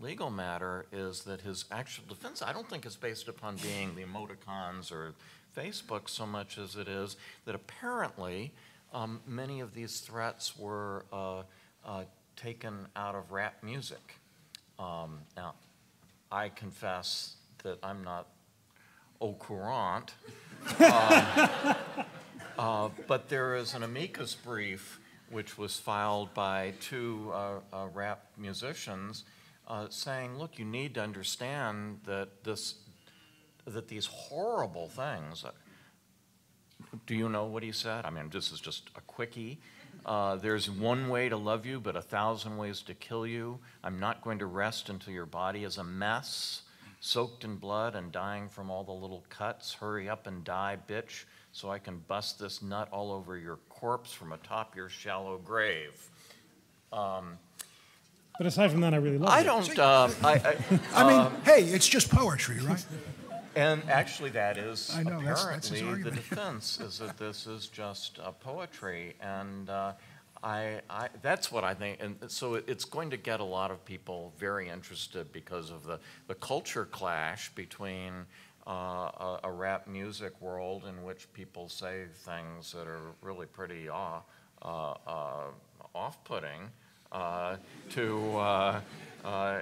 legal matter, is that his actual defense, I don't think, is based upon being the emoticons or Facebook so much as it is that apparently um, many of these threats were uh, uh, taken out of rap music. Um, now, I confess that I'm not au courant, um, uh, but there is an amicus brief which was filed by two uh, uh, rap musicians uh, saying, look, you need to understand that this, that these horrible things. Do you know what he said? I mean, this is just a quickie. Uh, there's one way to love you, but a thousand ways to kill you. I'm not going to rest until your body is a mess, soaked in blood and dying from all the little cuts. Hurry up and die, bitch, so I can bust this nut all over your corpse from atop your shallow grave. But aside from that, I really love I it. don't. Uh, I, I, I mean, Um, hey, it's just poetry, right? And actually, that is I know, that's- that's apparently the defense, is that this is just uh, poetry. And uh, I, I, that's what I think. And so it- it's going to get a lot of people very interested because of the, the culture clash between uh, a, a rap music world in which people say things that are really pretty uh, uh, off-putting uh, to uh,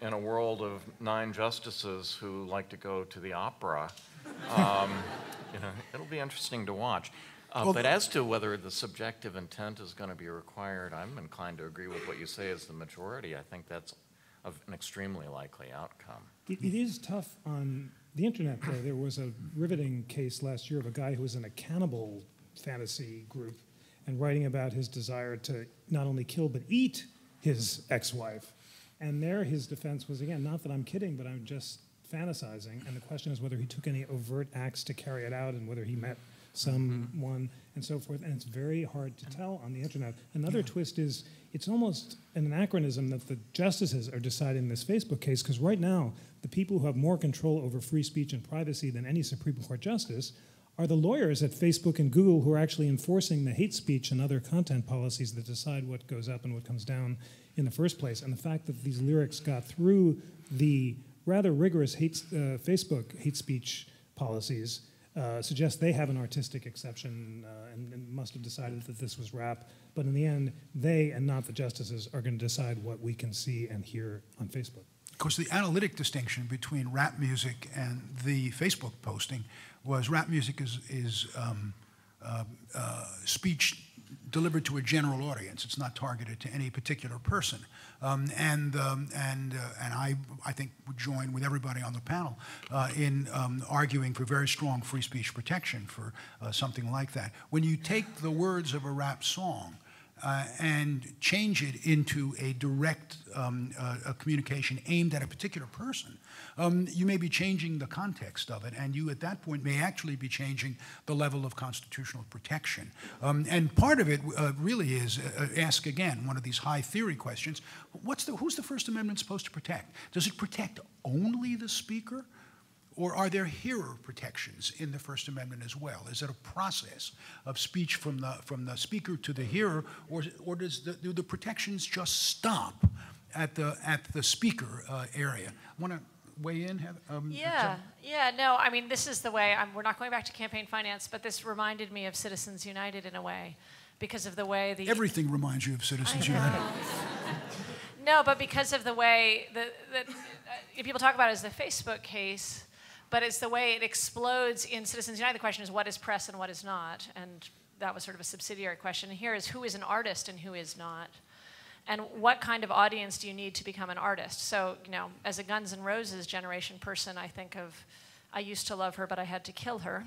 in a world of nine justices who like to go to the opera. Um, you know, it'll be interesting to watch. Uh, Well, but as to whether the subjective intent is going to be required, I'm inclined to agree with what you say is the majority. I think that's of an extremely likely outcome. It, it is tough on the internet, though. There was a riveting case last year of a guy who was in a cannibal fantasy group, and writing about his desire to not only kill but eat his ex-wife. And there, his defense was again, not that I'm kidding, but I'm just fantasizing. And the question is whether he took any overt acts to carry it out and whether he met someone and so forth. And it's very hard to tell on the internet. Another twist is it's almost an anachronism that the justices are deciding this Facebook case because right now, the people who have more control over free speech and privacy than any Supreme Court justice are the lawyers at Facebook and Google who are actually enforcing the hate speech and other content policies that decide what goes up and what comes down in the first place. And the fact that these lyrics got through the rather rigorous hate, uh, Facebook hate speech policies uh, suggests they have an artistic exception uh, and, and, must have decided that this was rap. But in the end, they and not the justices are going to decide what we can see and hear on Facebook. Of course, the analytic distinction between rap music and the Facebook posting was rap music is, is um, uh, uh, speech delivered to a general audience. It's not targeted to any particular person. Um, and um, and, uh, and I, I think would join with everybody on the panel uh, in um, arguing for very strong free speech protection for uh, something like that. When you take the words of a rap song uh, and change it into a direct um, uh, a communication aimed at a particular person, um, you may be changing the context of it, and you at that point may actually be changing the level of constitutional protection. Um, and part of it uh, really is uh, ask again one of these high theory questions: What's the who's the First Amendment supposed to protect? Does it protect only the speaker? Or are there hearer protections in the First Amendment as well? Is it a process of speech from the, from the speaker to the hearer, or, or does the, do the protections just stop at the, at the speaker uh, area? Want to weigh in? Have, um, yeah, yeah, no, I mean, this is the way, I'm, we're not going back to campaign finance, but this reminded me of Citizens United in a way because of the way the. Everything reminds you of Citizens United. no, but because of the way that uh, people talk about it as the Facebook case but it's the way it explodes in Citizens United. The question is what is press and what is not, and that was sort of a subsidiary question. And here is who is an artist and who is not, and what kind of audience do you need to become an artist? So, you know, as a Guns N' Roses generation person, I think of I used to love her, but I had to kill her.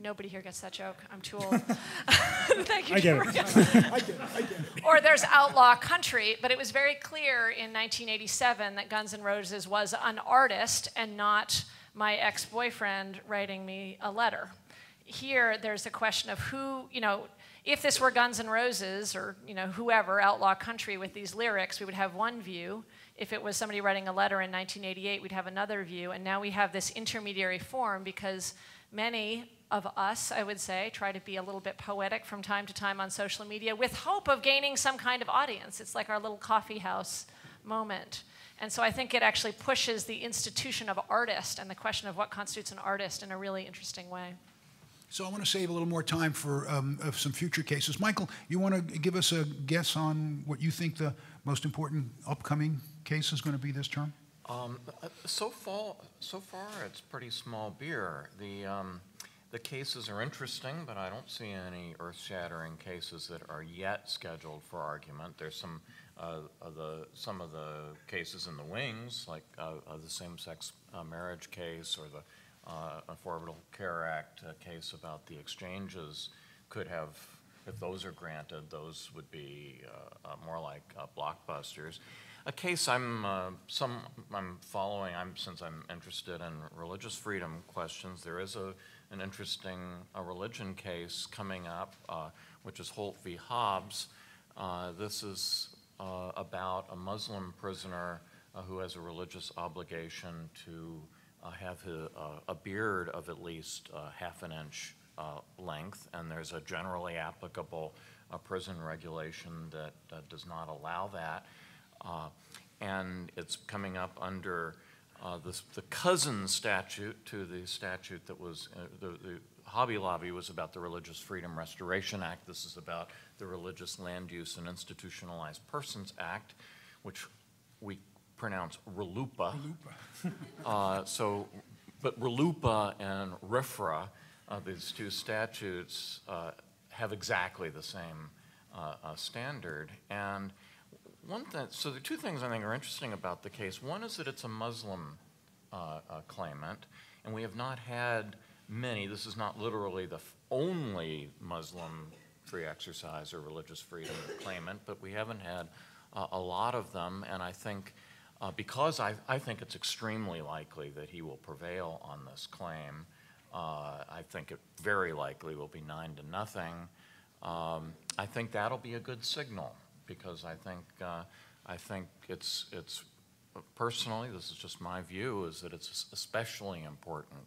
Nobody here gets that joke. I'm too old. Thank you. I get, it. I get it. I get it. Or there's Outlaw Country, but it was very clear in 1987 that Guns N' Roses was an artist and not my ex boyfriend writing me a letter. Here, there's a question of who, you know, if this were Guns N' Roses or, you know, whoever, Outlaw Country with these lyrics, we would have one view. If it was somebody writing a letter in 1988, we'd have another view. And now we have this intermediary form because many of us, I would say, try to be a little bit poetic from time to time on social media with hope of gaining some kind of audience. It's like our little coffee house moment. And so I think it actually pushes the institution of artist and the question of what constitutes an artist in a really interesting way. So I want to save a little more time for um, some future cases. Michael, you want to give us a guess on what you think the most important upcoming case is going to be this term? Um, so far, so far, it's pretty small beer. The um, the cases are interesting, but I don't see any earth-shattering cases that are yet scheduled for argument. There's some uh, the, some of the cases in the wings, like uh, the same-sex uh, marriage case or the Affordable Care Act case about the exchanges, could have, if those are granted, those would be more like blockbusters. A case I'm some I'm following. I'm since I'm interested in religious freedom questions. There is a an interesting a religion case coming up, uh, which is Holt v. Hobbs. Uh, this is uh, about a Muslim prisoner uh, who has a religious obligation to uh, have his, uh, a beard of at least uh, half an inch uh, length, and there's a generally applicable prison regulation that, does not allow that. and it's coming up under the, the cousin statute to the statute that was, the, the Hobby Lobby was about the Religious Freedom Restoration Act. This is about the Religious Land Use and Institutionalized Persons Act, which we pronounce RLUIPA. uh, so, but RLUIPA and RFRA, uh, these two statutes, uh, have exactly the same uh, uh, standard. And one thing, so the two things I think are interesting about the case. One is that it's a Muslim uh, claimant, and we have not had many. This is not literally the only Muslim free exercise or religious freedom claimant, but we haven't had uh, a lot of them, and I think uh, because I, I think it's extremely likely that he will prevail on this claim, uh, I think it very likely will be nine to nothing. Um, I think that'll be a good signal because I think uh, I think it's it's personally this is just my view is that it's especially important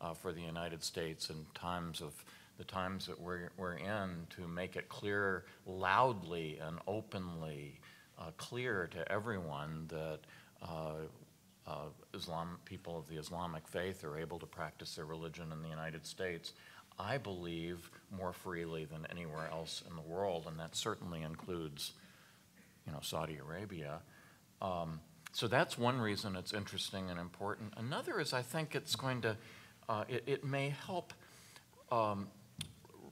uh, for the United States in times of the times that we're, we're in to make it clear loudly and openly uh, clear to everyone that uh, uh, Islam, people of the Islamic faith are able to practice their religion in the United States, I believe, more freely than anywhere else in the world, and that certainly includes, you know, Saudi Arabia. Um, so that's one reason it's interesting and important. Another is I think it's going to, uh, it, it, may help um,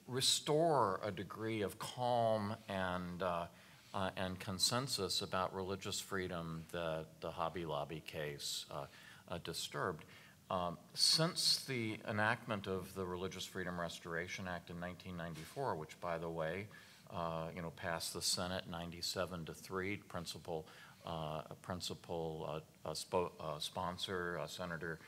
restore a degree of calm and, uh, uh, and consensus about religious freedom that the Hobby Lobby case uh, uh, disturbed. Um, since the enactment of the Religious Freedom Restoration Act in 1994, which, by the way, uh, you know, passed the Senate 97 to 3, principal, principal spo sponsor, Senator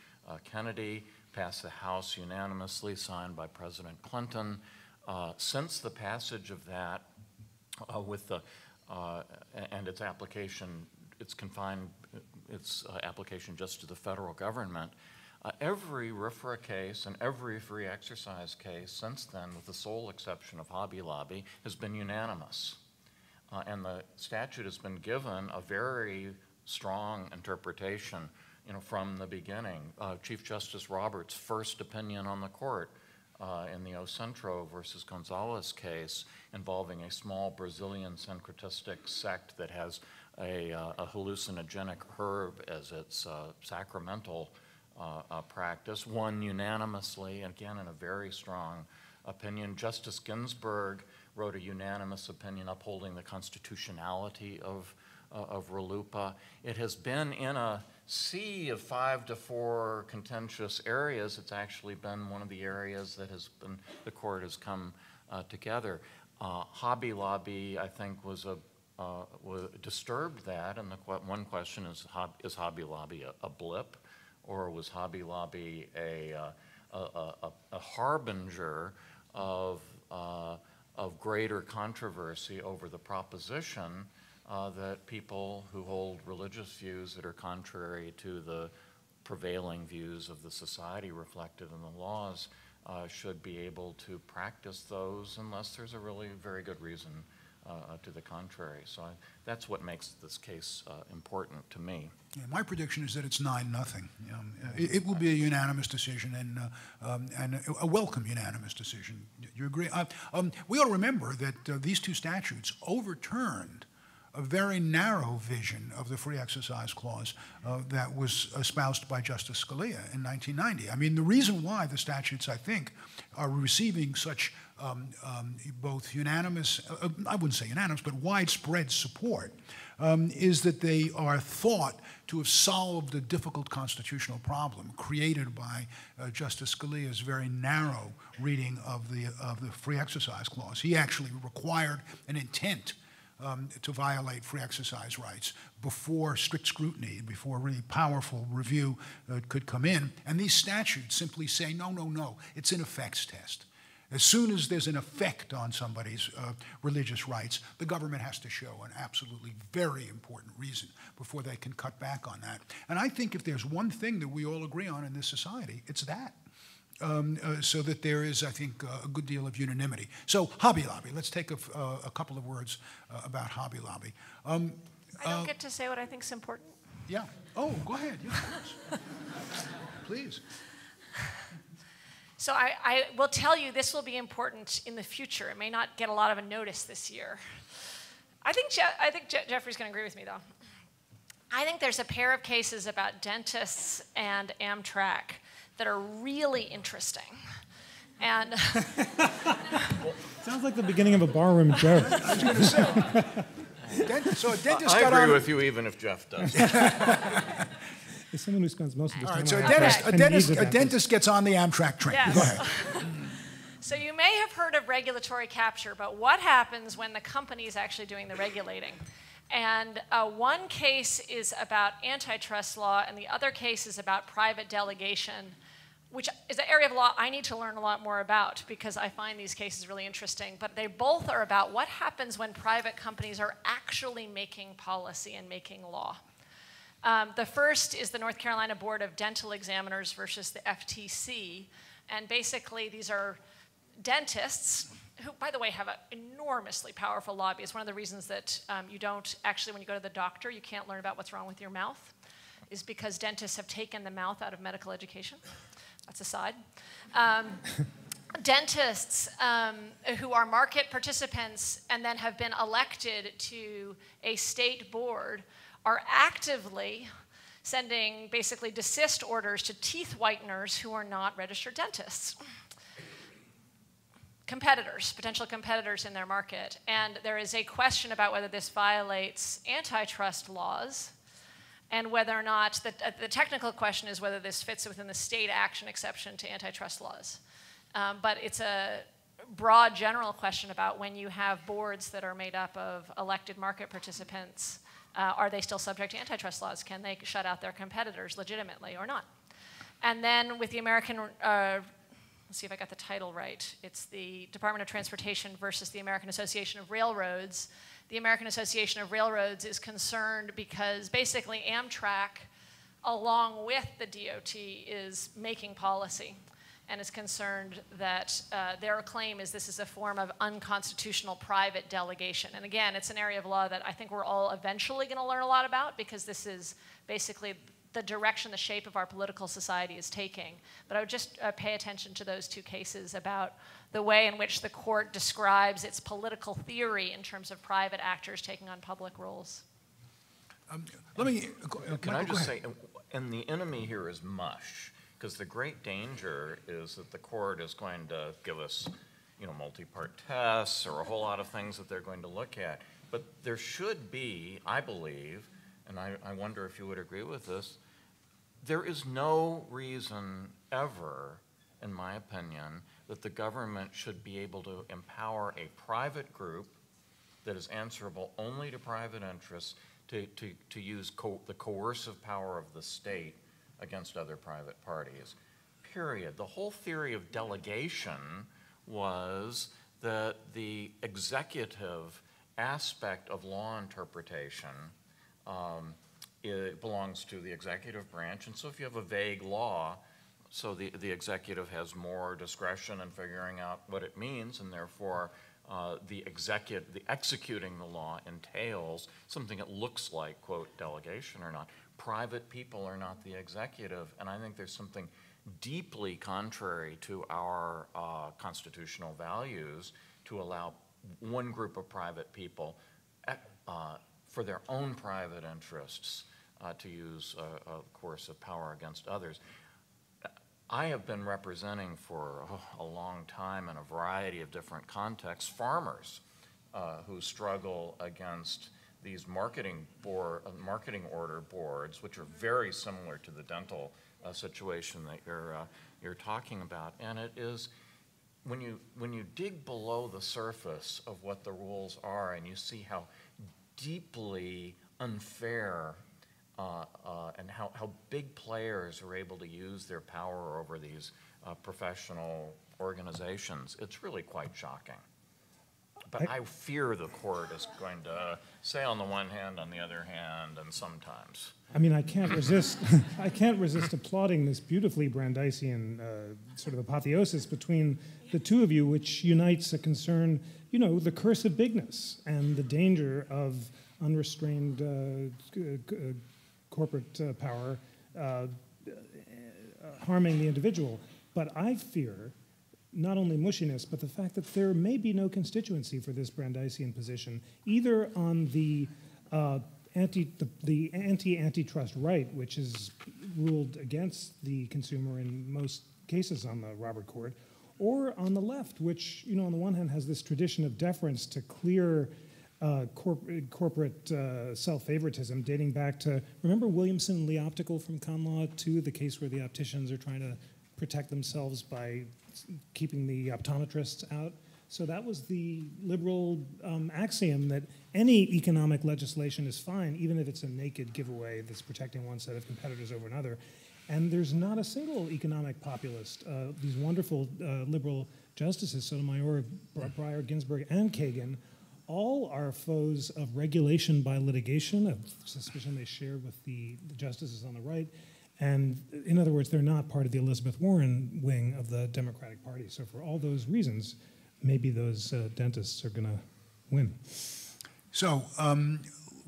Kennedy, passed the House unanimously, signed by President Clinton. Uh, since the passage of that, uh, with the uh, and its application, it's confined its uh, application just to the federal government. Uh, every RFRA case and every free exercise case since then, with the sole exception of Hobby Lobby, has been unanimous. and the statute has been given a very strong interpretation you know, from the beginning. Chief Justice Roberts' first opinion on the court uh, in the O Centro versus Gonzales case involving a small Brazilian syncretistic sect that has a, uh, a hallucinogenic herb as its uh, sacramental uh, uh, practice, won unanimously, again in a very strong opinion. Justice Ginsburg wrote a unanimous opinion upholding the constitutionality of, uh, of RLUIPA. It has been in a sea of five to four contentious areas, it's actually been one of the areas that has been, the court has come uh, together. Uh, Hobby Lobby, I think, was a, uh, was disturbed that, and the qu one question is, is Hobby Lobby a, a, blip, or was Hobby Lobby a, uh, a, a, a harbinger of, uh, of greater controversy over the proposition uh, that people who hold religious views that are contrary to the prevailing views of the society reflected in the laws uh, should be able to practice those unless there's a really very good reason uh, to the contrary. So I, that's what makes this case uh, important to me. Yeah, my prediction is that it's nine nothing. Um, it, it, will be a unanimous decision and uh, um, and a welcome unanimous decision. You agree? Uh, um, we ought to remember that uh, these two statutes overturned a very narrow vision of the free exercise clause uh, that was espoused by Justice Scalia in 1990. I mean, the reason why the statutes, I think, are receiving such um, um, both unanimous, uh, I wouldn't say unanimous, but widespread support, um, is that they are thought to have solved a difficult constitutional problem created by uh, Justice Scalia's very narrow reading of the, of the free exercise clause. He actually required an intent um, to violate free exercise rights before strict scrutiny, before really powerful review uh, could come in. And these statutes simply say, no, no, no, it's an effects test. As soon as there's an effect on somebody's uh, religious rights, the government has to show an absolutely very important reason before they can cut back on that. And I think if there's one thing that we all agree on in this society, it's that um, uh, so that there is, I think, uh, a good deal of unanimity. So Hobby Lobby, let's take a, uh, a couple of words uh, about Hobby Lobby. Um, I don't uh, get to say what I think is important. Yeah. Oh, go ahead. Yeah, of course. Please. So I, I, will tell you this will be important in the future. It may not get a lot of a notice this year. I think, Je I think Je Jeffrey's going to agree with me, though. I think there's a pair of cases about dentists and Amtrak that are really interesting. And sounds like the beginning of a barroom joke. I was going to say. so a dentist I got agree on. with you, even if Jeff does. As someone who spends most of his time right, so on a dentist, a dentist, a dentist gets on the Amtrak train. Yes. Go ahead. So you may have heard of regulatory capture, but what happens when the company is actually doing the regulating? And uh, one case is about antitrust law, and the other case is about private delegation, which is an area of law I need to learn a lot more about because I find these cases really interesting. But they both are about what happens when private companies are actually making policy and making law. Um, the first is the North Carolina Board of Dental Examiners versus the FTC. And basically, these are dentists who, by the way, have an enormously powerful lobby. It's one of the reasons that um, you don't actually, when you go to the doctor, you can't learn about what's wrong with your mouth, is because dentists have taken the mouth out of medical education. That's aside. Um, dentists um, who are market participants and then have been elected to a state board are actively sending basically desist orders to teeth whiteners who are not registered dentists competitors, potential competitors in their market. And there is a question about whether this violates antitrust laws and whether or not the, uh, the technical question is whether this fits within the state action exception to antitrust laws. Um, but it's a broad general question about when you have boards that are made up of elected market participants, uh, are they still subject to antitrust laws? Can they shut out their competitors legitimately or not? And then with the American uh, let's see if I got the title right. It's the Department of Transportation versus the American Association of Railroads. The American Association of Railroads is concerned because basically Amtrak, along with the DOT, is making policy and is concerned that uh, their claim is this is a form of unconstitutional private delegation. And again, it's an area of law that I think we're all eventually going to learn a lot about because this is basically the direction, the shape of our political society is taking. But I would just uh, pay attention to those two cases about the way in which the court describes its political theory in terms of private actors taking on public roles. Um, let me. Uh, Can I just say, and the enemy here is mush, because the great danger is that the court is going to give us, you know, multi-part tests or a whole lot of things that they're going to look at. But there should be, I believe, and I, I wonder if you would agree with this, there is no reason ever, in my opinion, that the government should be able to empower a private group that is answerable only to private interests to, to, to use co the coercive power of the state against other private parties. Period. The whole theory of delegation was that the executive aspect of law interpretation um, it belongs to the executive branch. And so if you have a vague law, so the, the executive has more discretion in figuring out what it means, and therefore uh, the executive, the executing the law entails something that looks like, quote, delegation or not. Private people are not the executive, and I think there's something deeply contrary to our uh, constitutional values to allow one group of private people uh, for their own private interests uh, to use a, a course of power against others. I have been representing for oh, a long time in a variety of different contexts farmers uh, who struggle against these marketing board, uh, marketing order boards, which are very similar to the dental uh, situation that you're uh, you're talking about. And it is when you when you dig below the surface of what the rules are, and you see how deeply unfair uh, uh, and how, how big players are able to use their power over these uh, professional organizations, it's really quite shocking. But I, I fear the court is going to say on the one hand, on the other hand, and sometimes. I mean, I can't resist. I can't resist applauding this beautifully Brandeisian uh, sort of apotheosis between the two of you, which unites a concern, you know, the curse of bigness and the danger of unrestrained uh, corporate uh, power uh, uh, harming the individual. But I fear not only mushiness, but the fact that there may be no constituency for this Brandeisian position, either on the uh, anti the, the anti-antitrust right, which is ruled against the consumer in most cases on the Robert Court, or on the left, which you know on the one hand has this tradition of deference to clear uh, corp- corporate uh, self-favoritism dating back to remember Williamson and Lee Optical from Con Law 2, the case where the opticians are trying to protect themselves by keeping the optometrists out. So that was the liberal um, axiom that any economic legislation is fine, even if it's a naked giveaway that's protecting one set of competitors over another. And there's not a single economic populist. Uh, these wonderful uh, liberal justices, Sotomayor, Breyer, Ginsburg, and Kagan, all are foes of regulation by litigation, a suspicion they share with the, the justices on the right. And in other words, they're not part of the Elizabeth Warren wing of the Democratic Party. So, for all those reasons, maybe those uh, dentists are going to win. So, um,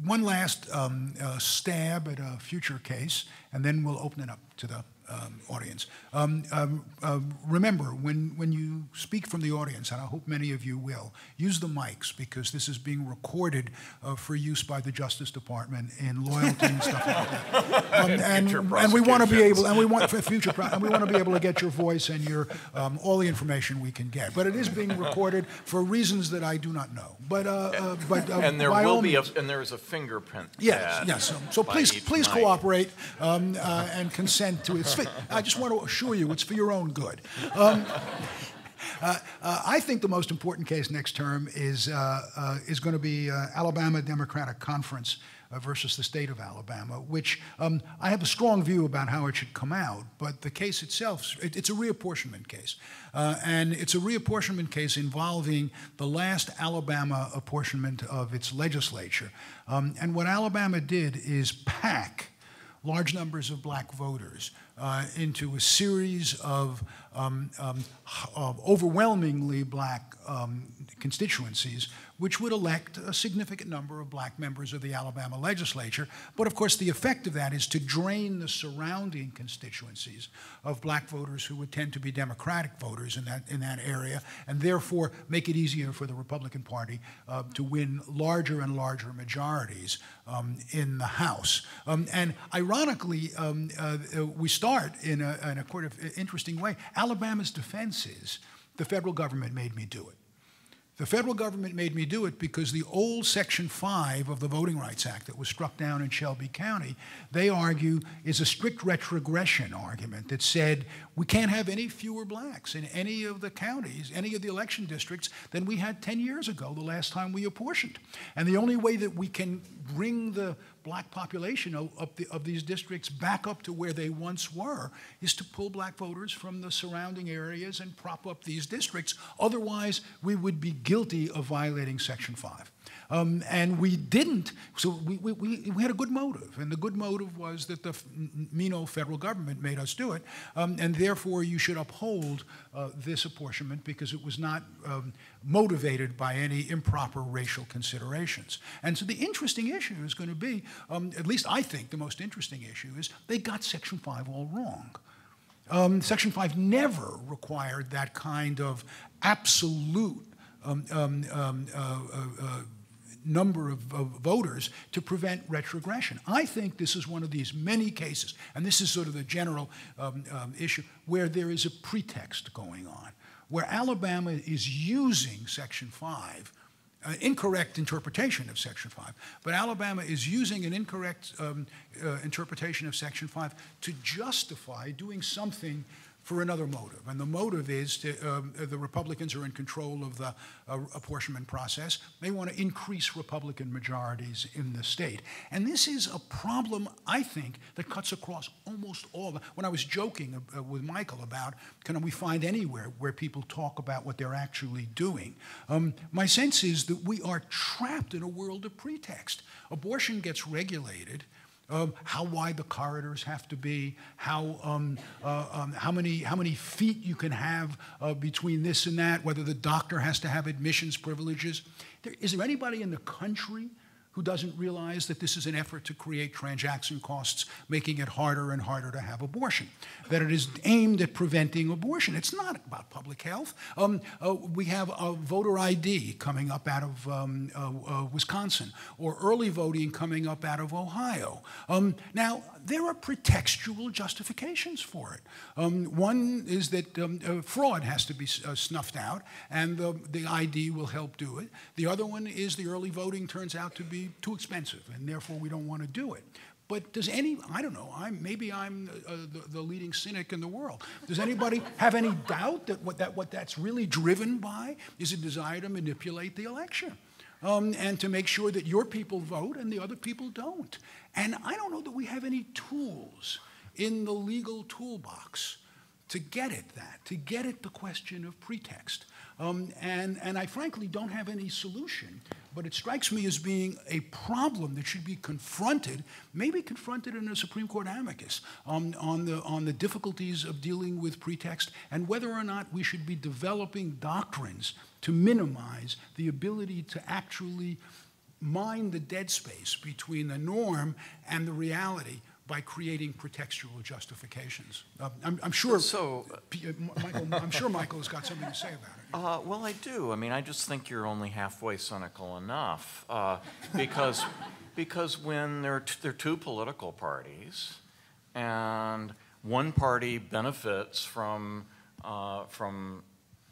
one last um, uh, stab at a future case, and then we'll open it up to the um, audience. Um, um, uh, remember, when, when you speak from the audience, and I hope many of you will, use the mics because this is being recorded uh, for use by the Justice Department in loyalty and stuff like that. Um, and, and we want to be able, and we want for future, and we want to be able to get your voice and your um, all the information we can get. But it is being recorded for reasons that I do not know. But uh, uh but uh, and there will be a, and there is a fingerprint. Yes, yes. So, so please please cooperate um, uh, and consent to its I just want to assure you it's for your own good. Um, uh, uh, I think the most important case next term is, uh, uh is going to be uh, Alabama Democratic Conference uh, versus the state of Alabama, which um, I have a strong view about how it should come out, but the case itself, it, it's a reapportionment case. and it's a reapportionment case involving the last Alabama apportionment of its legislature. Um, and what Alabama did is pack large numbers of black voters uh, into a series of um, um, overwhelmingly black um, constituencies, which would elect a significant number of black members of the Alabama legislature. But of course, the effect of that is to drain the surrounding constituencies of black voters who would tend to be Democratic voters in that, in that area, and therefore make it easier for the Republican Party uh, to win larger and larger majorities um, in the House. Um, and ironically, um, uh, we start in a, in a interesting way. Alabama's defense is the federal government made me do it. The federal government made me do it because the old Section 5 of the Voting Rights Act that was struck down in Shelby County, they argue is a strict retrogression argument that said we can't have any fewer blacks in any of the counties, any of the election districts than we had 10 years ago, the last time we apportioned. And the only way that we can bring the black population of, the, of, these districts back up to where they once were is to pull black voters from the surrounding areas and prop up these districts. Otherwise, we would be guilty of violating Section 5. Um, and we didn't, so we, we, we, had a good motive. And the good motive was that the Mino federal government made us do it. Um, and therefore, you should uphold uh, this apportionment because it was not um, motivated by any improper racial considerations. And so the interesting issue is going to be, um, at least I think the most interesting issue is they got Section 5 all wrong. Um, Section 5 never required that kind of absolute um, um, um, uh, uh, uh, number of, of, voters to prevent retrogression. I think this is one of these many cases, and this is sort of the general um, um, issue, where there is a pretext going on, where Alabama is using Section 5 uh, incorrect interpretation of Section 5. But Alabama is using an incorrect um, uh, interpretation of Section 5 to justify doing something for another motive. And the motive is to, um, the Republicans are in control of the uh, apportionment process. They want to increase Republican majorities in the state. And this is a problem, I think, that cuts across almost all. When I was joking uh, with Michael about can we find anywhere where people talk about what they're actually doing, um, my sense is that we are trapped in a world of pretext. Abortion gets regulated um, how wide the corridors have to be, how, um, uh, um, how, many, how many feet you can have uh, between this and that, whether the doctor has to have admissions privileges. There, is there anybody in the country who doesn't realize that this is an effort to create transaction costs, making it harder and harder to have abortion, that it is aimed at preventing abortion. It's not about public health. Um, uh, we have a voter ID coming up out of um, uh, uh, Wisconsin, or early voting coming up out of Ohio. Um, now, there are pretextual justifications for it. Um, one is that um, uh, fraud has to be uh, snuffed out, and the, the ID will help do it. The other one is the early voting turns out to be too expensive, and therefore we don't want to do it. But does any, I don't know, I'm, maybe I'm uh, the, the leading cynic in the world. Does anybody have any doubt that what, that what that's really driven by is a desire to manipulate the election? Um, and to make sure that your people vote and the other people don't. And I don't know that we have any tools in the legal toolbox to get at that, to get at the question of pretext. Um, and, and I frankly don't have any solution, but it strikes me as being a problem that should be confronted, maybe confronted in a Supreme Court amicus, um, on, the, on the difficulties of dealing with pretext and whether or not we should be developing doctrines to minimize the ability to actually mine the dead space between the norm and the reality by creating pretextual justifications. Uh, I'm, I'm, sure. So, uh, Michael, I'm sure Michael has got something to say about it. Uh, well, I do. I mean, I just think you're only halfway cynical enough, uh, because because when there are, there are two political parties, and one party benefits from uh, from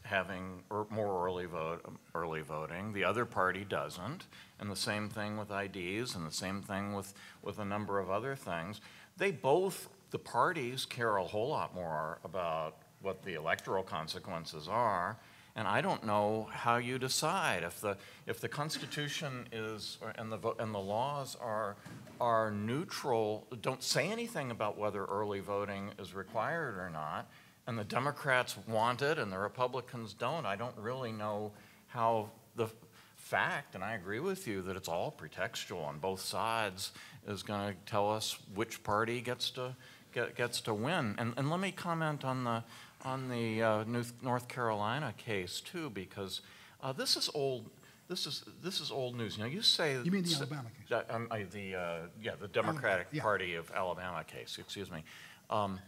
having er, more early vote, early voting. The other party doesn't, and the same thing with IDs, and the same thing with with a number of other things. They both, the parties, care a whole lot more about what the electoral consequences are. And I don't know how you decide if the if the Constitution is and the and the laws are are neutral, don't say anything about whether early voting is required or not and the Democrats want it and the Republicans don't, I don't really know how the fact, and I agree with you that it's all pretextual on both sides, is going to tell us which party gets to get, gets to win. And, and let me comment on the on the uh, North Carolina case too, because uh, this is old. This is this is old news. Now you say you mean the Alabama case? That, um, I, the uh, yeah the Democratic yeah. Party of Alabama case. Excuse me. Um,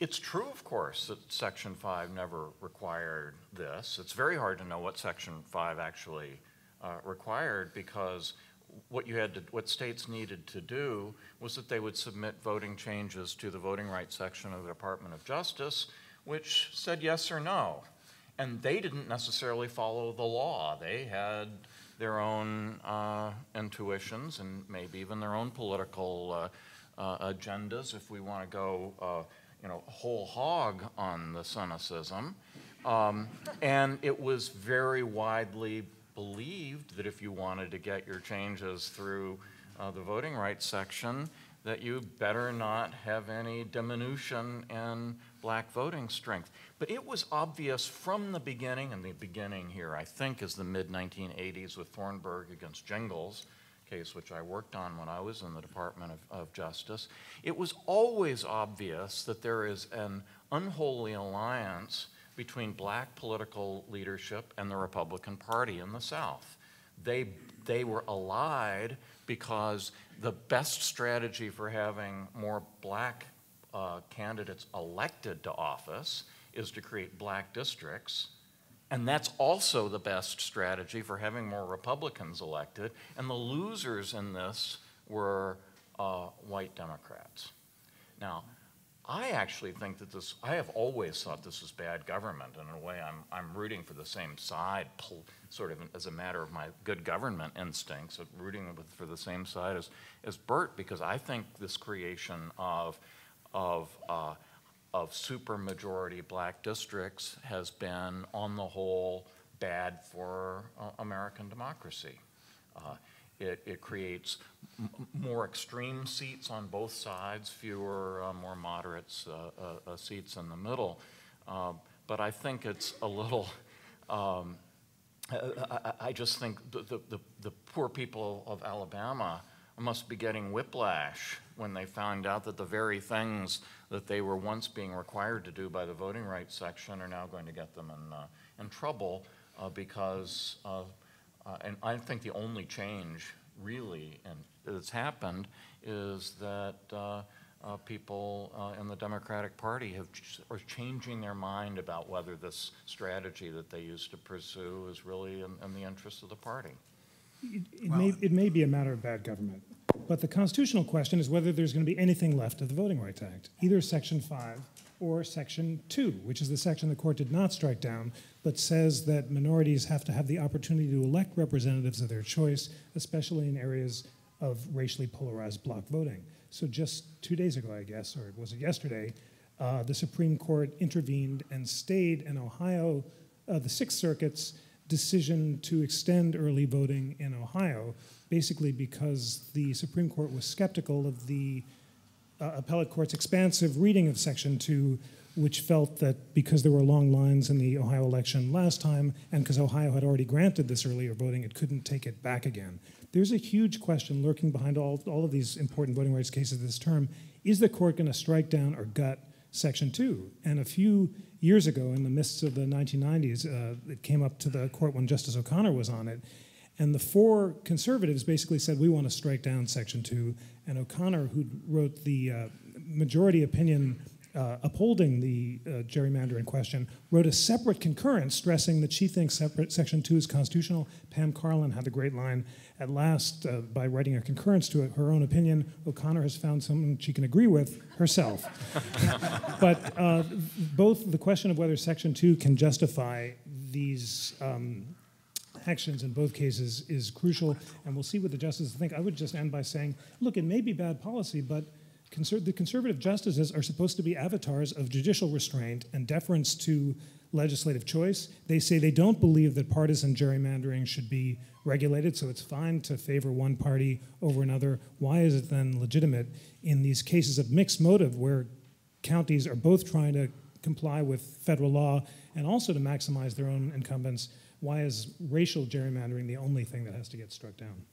it's true, of course, that Section 5 never required this. It's very hard to know what Section 5 actually uh, required because what you had to, what states needed to do was that they would submit voting changes to the voting rights section of the Department of Justice, which said yes or no. And they didn't necessarily follow the law. They had their own uh, intuitions and maybe even their own political uh, uh agendas, if we want to go uh, you know, whole hog on the cynicism. Um, and it was very widely believed that if you wanted to get your changes through uh, the voting rights section, that you better not have any diminution in black voting strength. But it was obvious from the beginning, and the beginning here, I think, is the mid 1980s with Thornburg against Gingles case, which I worked on when I was in the Department of, of Justice, it was always obvious that there is an unholy alliance between black political leadership and the Republican Party in the South. They, they were allied because the best strategy for having more black uh, candidates elected to office is to create black districts and that's also the best strategy for having more Republicans elected. And the losers in this were uh, white Democrats. Now, I actually think that this, I have always thought this is bad government. And in a way, I'm, I'm rooting for the same side, sort of as a matter of my good government instincts, rooting for the same side as, as Burt, because I think this creation of, of uh, of supermajority black districts has been, on the whole, bad for uh, American democracy. Uh, it, it, creates more extreme seats on both sides, fewer uh, more moderate uh, uh, uh, seats in the middle. but I think it's a little, um, I, I, just think the, the, the poor people of Alabama must be getting whiplash when they found out that the very things that they were once being required to do by the voting rights section are now going to get them in, uh, in trouble uh, because, uh, and I think the only change really in, that's happened is that uh, uh, people uh, in the Democratic Party have ch- are changing their mind about whether this strategy that they used to pursue is really in, in the interest of the party. It, it well, may, it may be a matter of bad government. But the constitutional question is whether there's going to be anything left of the Voting Rights Act, either Section 5 or Section 2, which is the section the court did not strike down, but says that minorities have to have the opportunity to elect representatives of their choice, especially in areas of racially polarized block voting. So just two days ago, I guess, or was it yesterday, uh, the Supreme Court intervened and stayed in Ohio, uh, the Sixth Circuit's decision to extend early voting in Ohio, basically because the Supreme Court was skeptical of the uh, appellate court's expansive reading of Section 2, which felt that because there were long lines in the Ohio election last time, and because Ohio had already granted this earlier voting, it couldn't take it back again. There's a huge question lurking behind all, all of these important voting rights cases this term. Is the court going to strike down or gut Section 2? And a few years ago, in the midst of the 1990s, uh, it came up to the court when Justice O'Connor was on it. And the four conservatives basically said, we want to strike down Section 2. And O'Connor, who wrote the uh, majority opinion uh, upholding the uh, gerrymander in question, wrote a separate concurrence stressing that she thinks separate, Section 2 is constitutional. Pam Karlan had the great line at last, uh, by writing a concurrence to her own opinion, O'Connor has found someone she can agree with herself. but uh, both the question of whether Section 2 can justify these um, actions in both cases is crucial, and we'll see what the justices think. I would just end by saying, look, it may be bad policy, but conser- the conservative justices are supposed to be avatars of judicial restraint and deference to legislative choice. They say they don't believe that partisan gerrymandering should be regulated, so it's fine to favor one party over another. Why is it then legitimate in these cases of mixed motive where counties are both trying to comply with federal law and also to maximize their own incumbents? Why is racial gerrymandering the only thing that has to get struck down?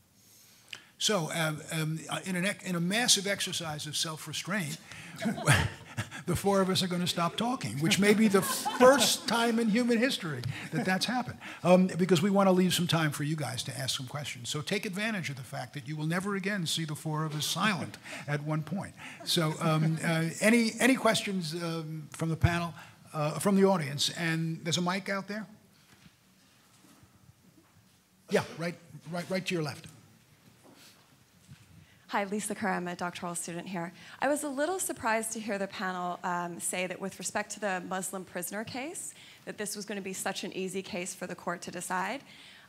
So, um, um, in, an, in, a massive exercise of self restraint, the four of us are going to stop talking, which may be the first time in human history that that's happened. Um, because we want to leave some time for you guys to ask some questions. So, take advantage of the fact that you will never again see the four of us silent at one point. So, um, uh, any, any questions um, from the panel, uh, from the audience? And there's a mic out there? Yeah, right, right, right to your left. Hi, Lisa Kerr. I'm a doctoral student here. I was a little surprised to hear the panel um, say that with respect to the Muslim prisoner case, that this was going to be such an easy case for the court to decide.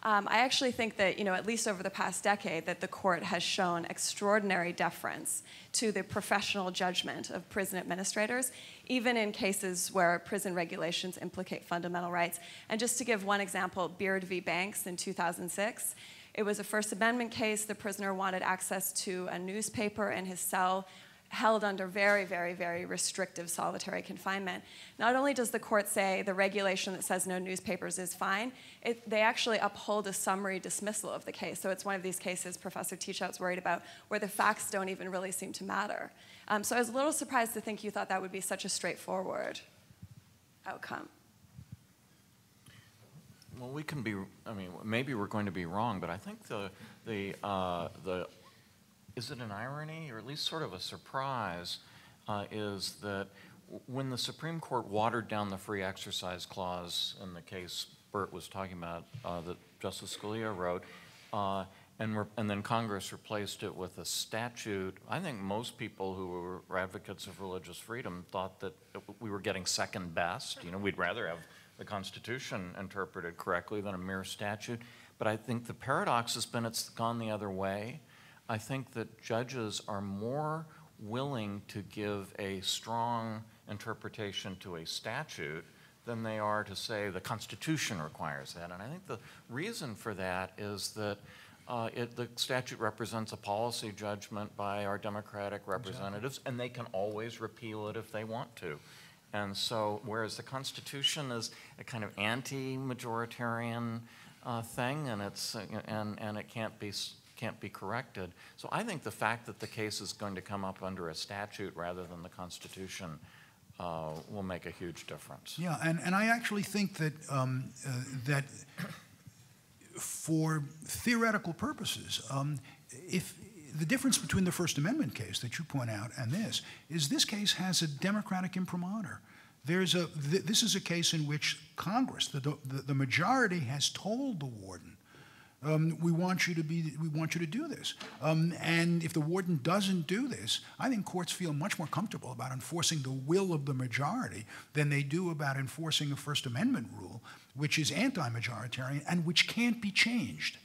Um, I actually think that, you know, at least over the past decade, that the court has shown extraordinary deference to the professional judgment of prison administrators, even in cases where prison regulations implicate fundamental rights. And just to give one example, Beard v. Banks in 2006, it was a First Amendment case. The prisoner wanted access to a newspaper in his cell held under very, very, very restrictive solitary confinement. Not only does the court say the regulation that says no newspapers is fine, it, they actually uphold a summary dismissal of the case. So it's one of these cases Professor Teachout's worried about where the facts don't even really seem to matter. Um, so I was a little surprised to think you thought that would be such a straightforward outcome. Well, we can be, I mean, maybe we're going to be wrong, but I think the, the, uh, the is it an irony or at least sort of a surprise uh, is that when the Supreme Court watered down the free exercise clause in the case Burt was talking about uh, that Justice Scalia wrote, uh, and, and then Congress replaced it with a statute. I think most people who were advocates of religious freedom thought that we were getting second best. You know, we'd rather have the Constitution interpreted correctly than a mere statute. But I think the paradox has been it's gone the other way. I think that judges are more willing to give a strong interpretation to a statute than they are to say the Constitution requires that. And I think the reason for that is that uh, it, the statute represents a policy judgment by our Democratic representatives, exactly. and they can always repeal it if they want to. And so, whereas the Constitution is a kind of anti-majoritarian uh, thing, and it's uh, and and it can't be can't be corrected. So I think the fact that the case is going to come up under a statute rather than the Constitution uh, will make a huge difference. Yeah, and, and I actually think that um, uh, that for theoretical purposes, um, if the difference between the First Amendment case that you point out and this is this case has a democratic imprimatur. There's a, th this is a case in which Congress, the, the, the majority, has told the warden, um, we want you to be, we want you to do this. Um, and if the warden doesn't do this, I think courts feel much more comfortable about enforcing the will of the majority than they do about enforcing a First Amendment rule, which is anti-majoritarian and which can't be changed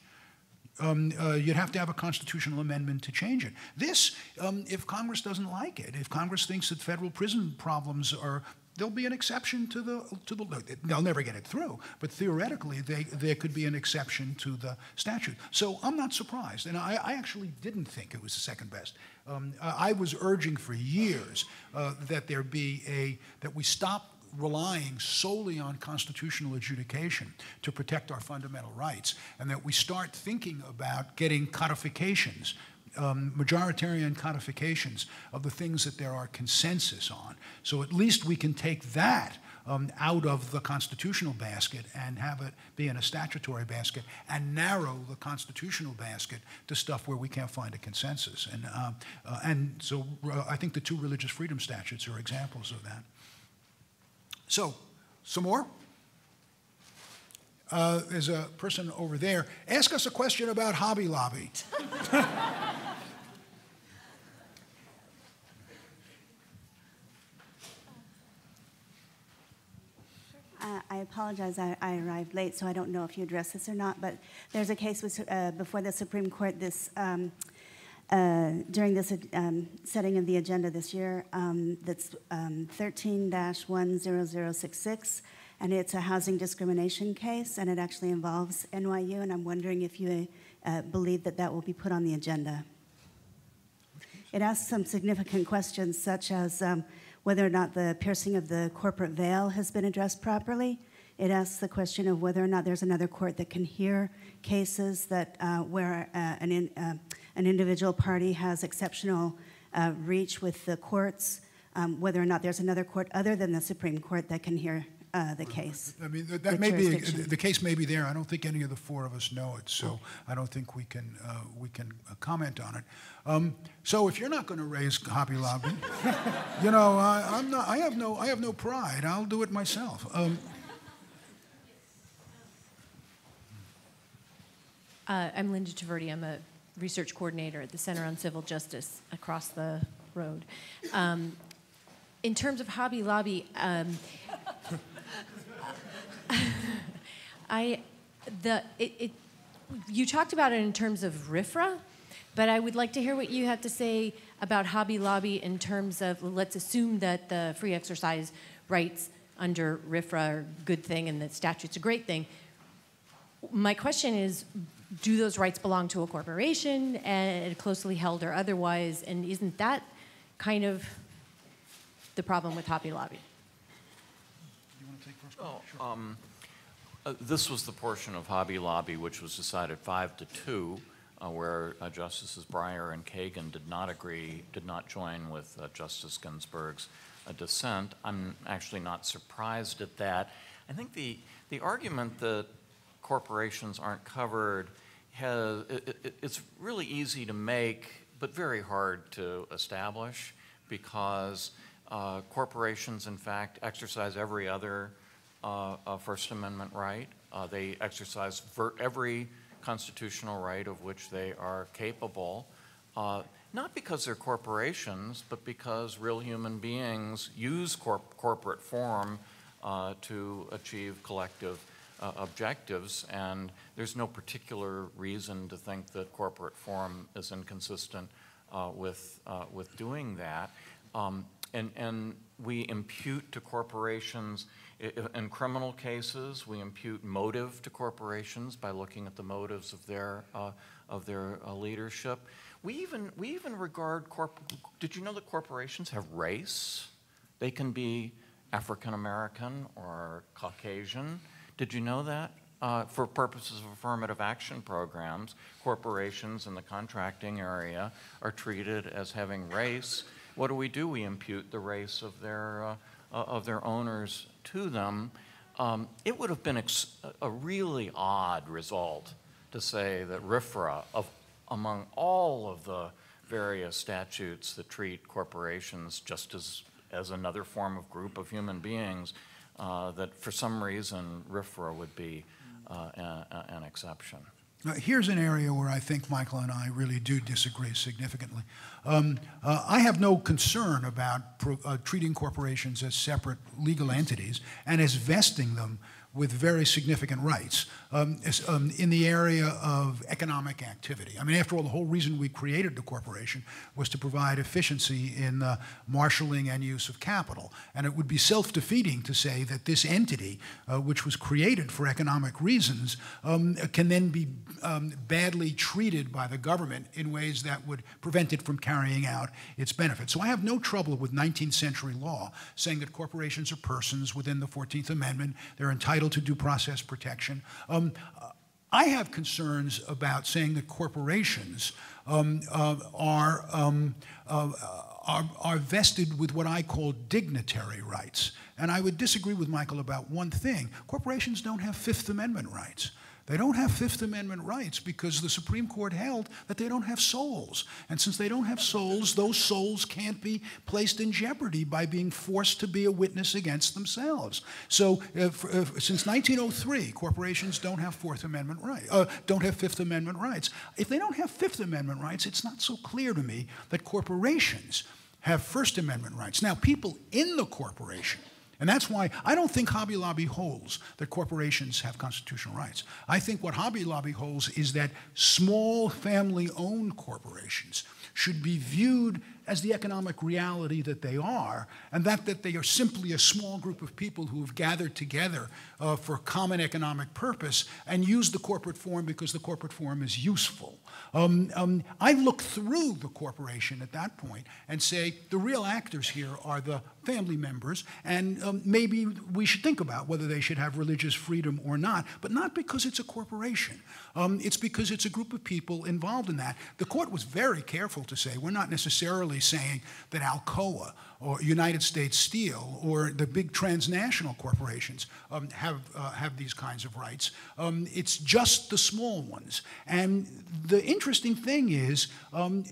um, uh, you'd have to have a constitutional amendment to change it. This, um, if Congress doesn't like it, if Congress thinks that federal prison problems are there'll be an exception to the to the they'll never get it through but theoretically they, there could be an exception to the statute. So i'm not surprised and i, I actually didn't think it was the second best. Um, i was urging for years uh, that there be a that we stop relying solely on constitutional adjudication to protect our fundamental rights, and that we start thinking about getting codifications, um, majoritarian codifications of the things that there are consensus on. So at least we can take that um, out of the constitutional basket and have it be in a statutory basket and narrow the constitutional basket to stuff where we can't find a consensus. And, uh, uh, and so uh, I think the two religious freedom statutes are examples of that. So, some more? Uh, there's a person over there. Ask us a question about Hobby Lobby. I apologize, I, I, arrived late, so I don't know if you addressed this or not, but there's a case with, uh, before the Supreme Court this um, uh, during this um, setting of the agenda this year um, that's um, 13-10066, and it's a housing discrimination case, and it actually involves NYU, and I'm wondering if you uh, believe that that will be put on the agenda. It asks some significant questions, such as um, whether or not the piercing of the corporate veil has been addressed properly. It asks the question of whether or not there's another court that can hear cases that uh, where uh, an in, uh, an individual party has exceptional uh, reach with the courts, um, whether or not there's another court other than the Supreme Court that can hear uh, the case. I mean, that, may be the case may be there. I don't think any of the four of us know it, so I don't think we can uh, we can uh, comment on it. Um, so if you're not going to raise Hobby Lobby, you know, I, am not. I have no I have no pride. I'll do it myself. Um, uh, I'm Linda Taverdi. I'm a research coordinator at the Center on Civil Justice across the road. Um, in terms of Hobby Lobby, um, I, the, it, it, you talked about it in terms of RFRA, but I would like to hear what you have to say about Hobby Lobby in terms of let's assume that the free exercise rights under RFRA are a good thing and that statute's a great thing. My question is do those rights belong to a corporation and closely held or otherwise? And isn't that kind of the problem with Hobby Lobby? You want to take first? Oh, sure. um, uh, this was the portion of Hobby Lobby which was decided five to two, uh, where uh, Justices Breyer and Kagan did not agree, did not join with uh, Justice Ginsburg's uh, dissent. I'm actually not surprised at that. I think the the argument that corporations aren't covered has, it, it, it's really easy to make, but very hard to establish because corporations, in fact, exercise every other uh, uh, First Amendment right. Uh, they exercise every constitutional right of which they are capable, uh, not because they're corporations, but because real human beings use corp corporate form to achieve collective uh, objectives, and there's no particular reason to think that corporate form is inconsistent uh, with, uh, with doing that. Um, and, and we impute to corporations, in criminal cases, we impute motive to corporations by looking at the motives of their, uh, of their uh, leadership. We even, we even regard, corp did you know that corporations have race? They can be African American or Caucasian. Did you know that? Uh, for purposes of affirmative action programs, corporations in the contracting area are treated as having race. What do we do? We impute the race of their, uh, uh of their owners to them. Um, it would have been a really odd result to say that RFRA, of, among all of the various statutes that treat corporations just as, as another form of group of human beings, uh, that for some reason RFRA would be uh, an exception. Now, here's an area where I think Michael and I really do disagree significantly. Um, uh, I have no concern about pro, uh, treating corporations as separate legal entities and as vesting them with very significant rights um, um, in the area of economic activity. I mean, after all, the whole reason we created the corporation was to provide efficiency in the marshaling and use of capital. And it would be self defeating to say that this entity, uh, which was created for economic reasons, um, can then be um, badly treated by the government in ways that would prevent it from carrying out its benefits. So I have no trouble with 19th century law saying that corporations are persons within the 14th Amendment. They're entitled to due process protection. Um, I have concerns about saying that corporations um, uh, are, um, uh, are, are vested with what I call dignitary rights. And I would disagree with Michael about one thing corporations don't have Fifth Amendment rights. They don't have Fifth Amendment rights because the Supreme Court held that they don't have souls. And since they don't have souls, those souls can't be placed in jeopardy by being forced to be a witness against themselves. So uh, for, uh, since 1903, corporations don't have Fourth Amendment rights, uh, don't have Fifth Amendment rights. If they don't have Fifth Amendment rights, it's not so clear to me that corporations have First Amendment rights. Now, people in the corporation and that's why I don't think Hobby Lobby holds that corporations have constitutional rights. I think what Hobby Lobby holds is that small family owned corporations should be viewed as the economic reality that they are, and that, that they are simply a small group of people who have gathered together uh, for common economic purpose and use the corporate form because the corporate form is useful. Um, um, I look through the corporation at that point and say the real actors here are the family members, and um, maybe we should think about whether they should have religious freedom or not, but not because it's a corporation. Um, it's because it's a group of people involved in that. The court was very careful to say we're not necessarily saying that Alcoa or United States Steel or the big transnational corporations um, have, uh, have these kinds of rights. Um, it's just the small ones. And the interesting thing is, um,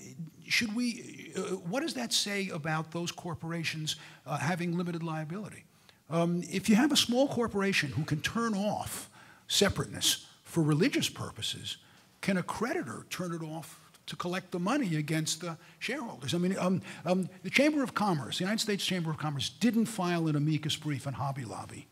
should we, what does that say about those corporations uh, having limited liability? Um, if you have a small corporation who can turn off separateness for religious purposes, can a creditor turn it off to collect the money against the shareholders. I mean, um, um, the Chamber of Commerce, the United States Chamber of Commerce, didn't file an amicus brief on Hobby Lobby.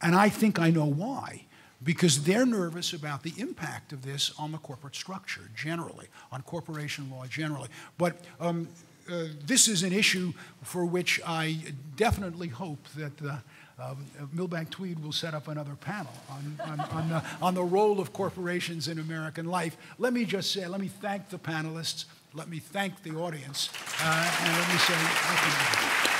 And I think I know why. Because they're nervous about the impact of this on the corporate structure generally, on corporation law generally. But um, uh, this is an issue for which I definitely hope that the um, Milbank Tweed will set up another panel on, on, on, the, on the role of corporations in American life. Let me just say, let me thank the panelists, let me thank the audience, uh, and let me say,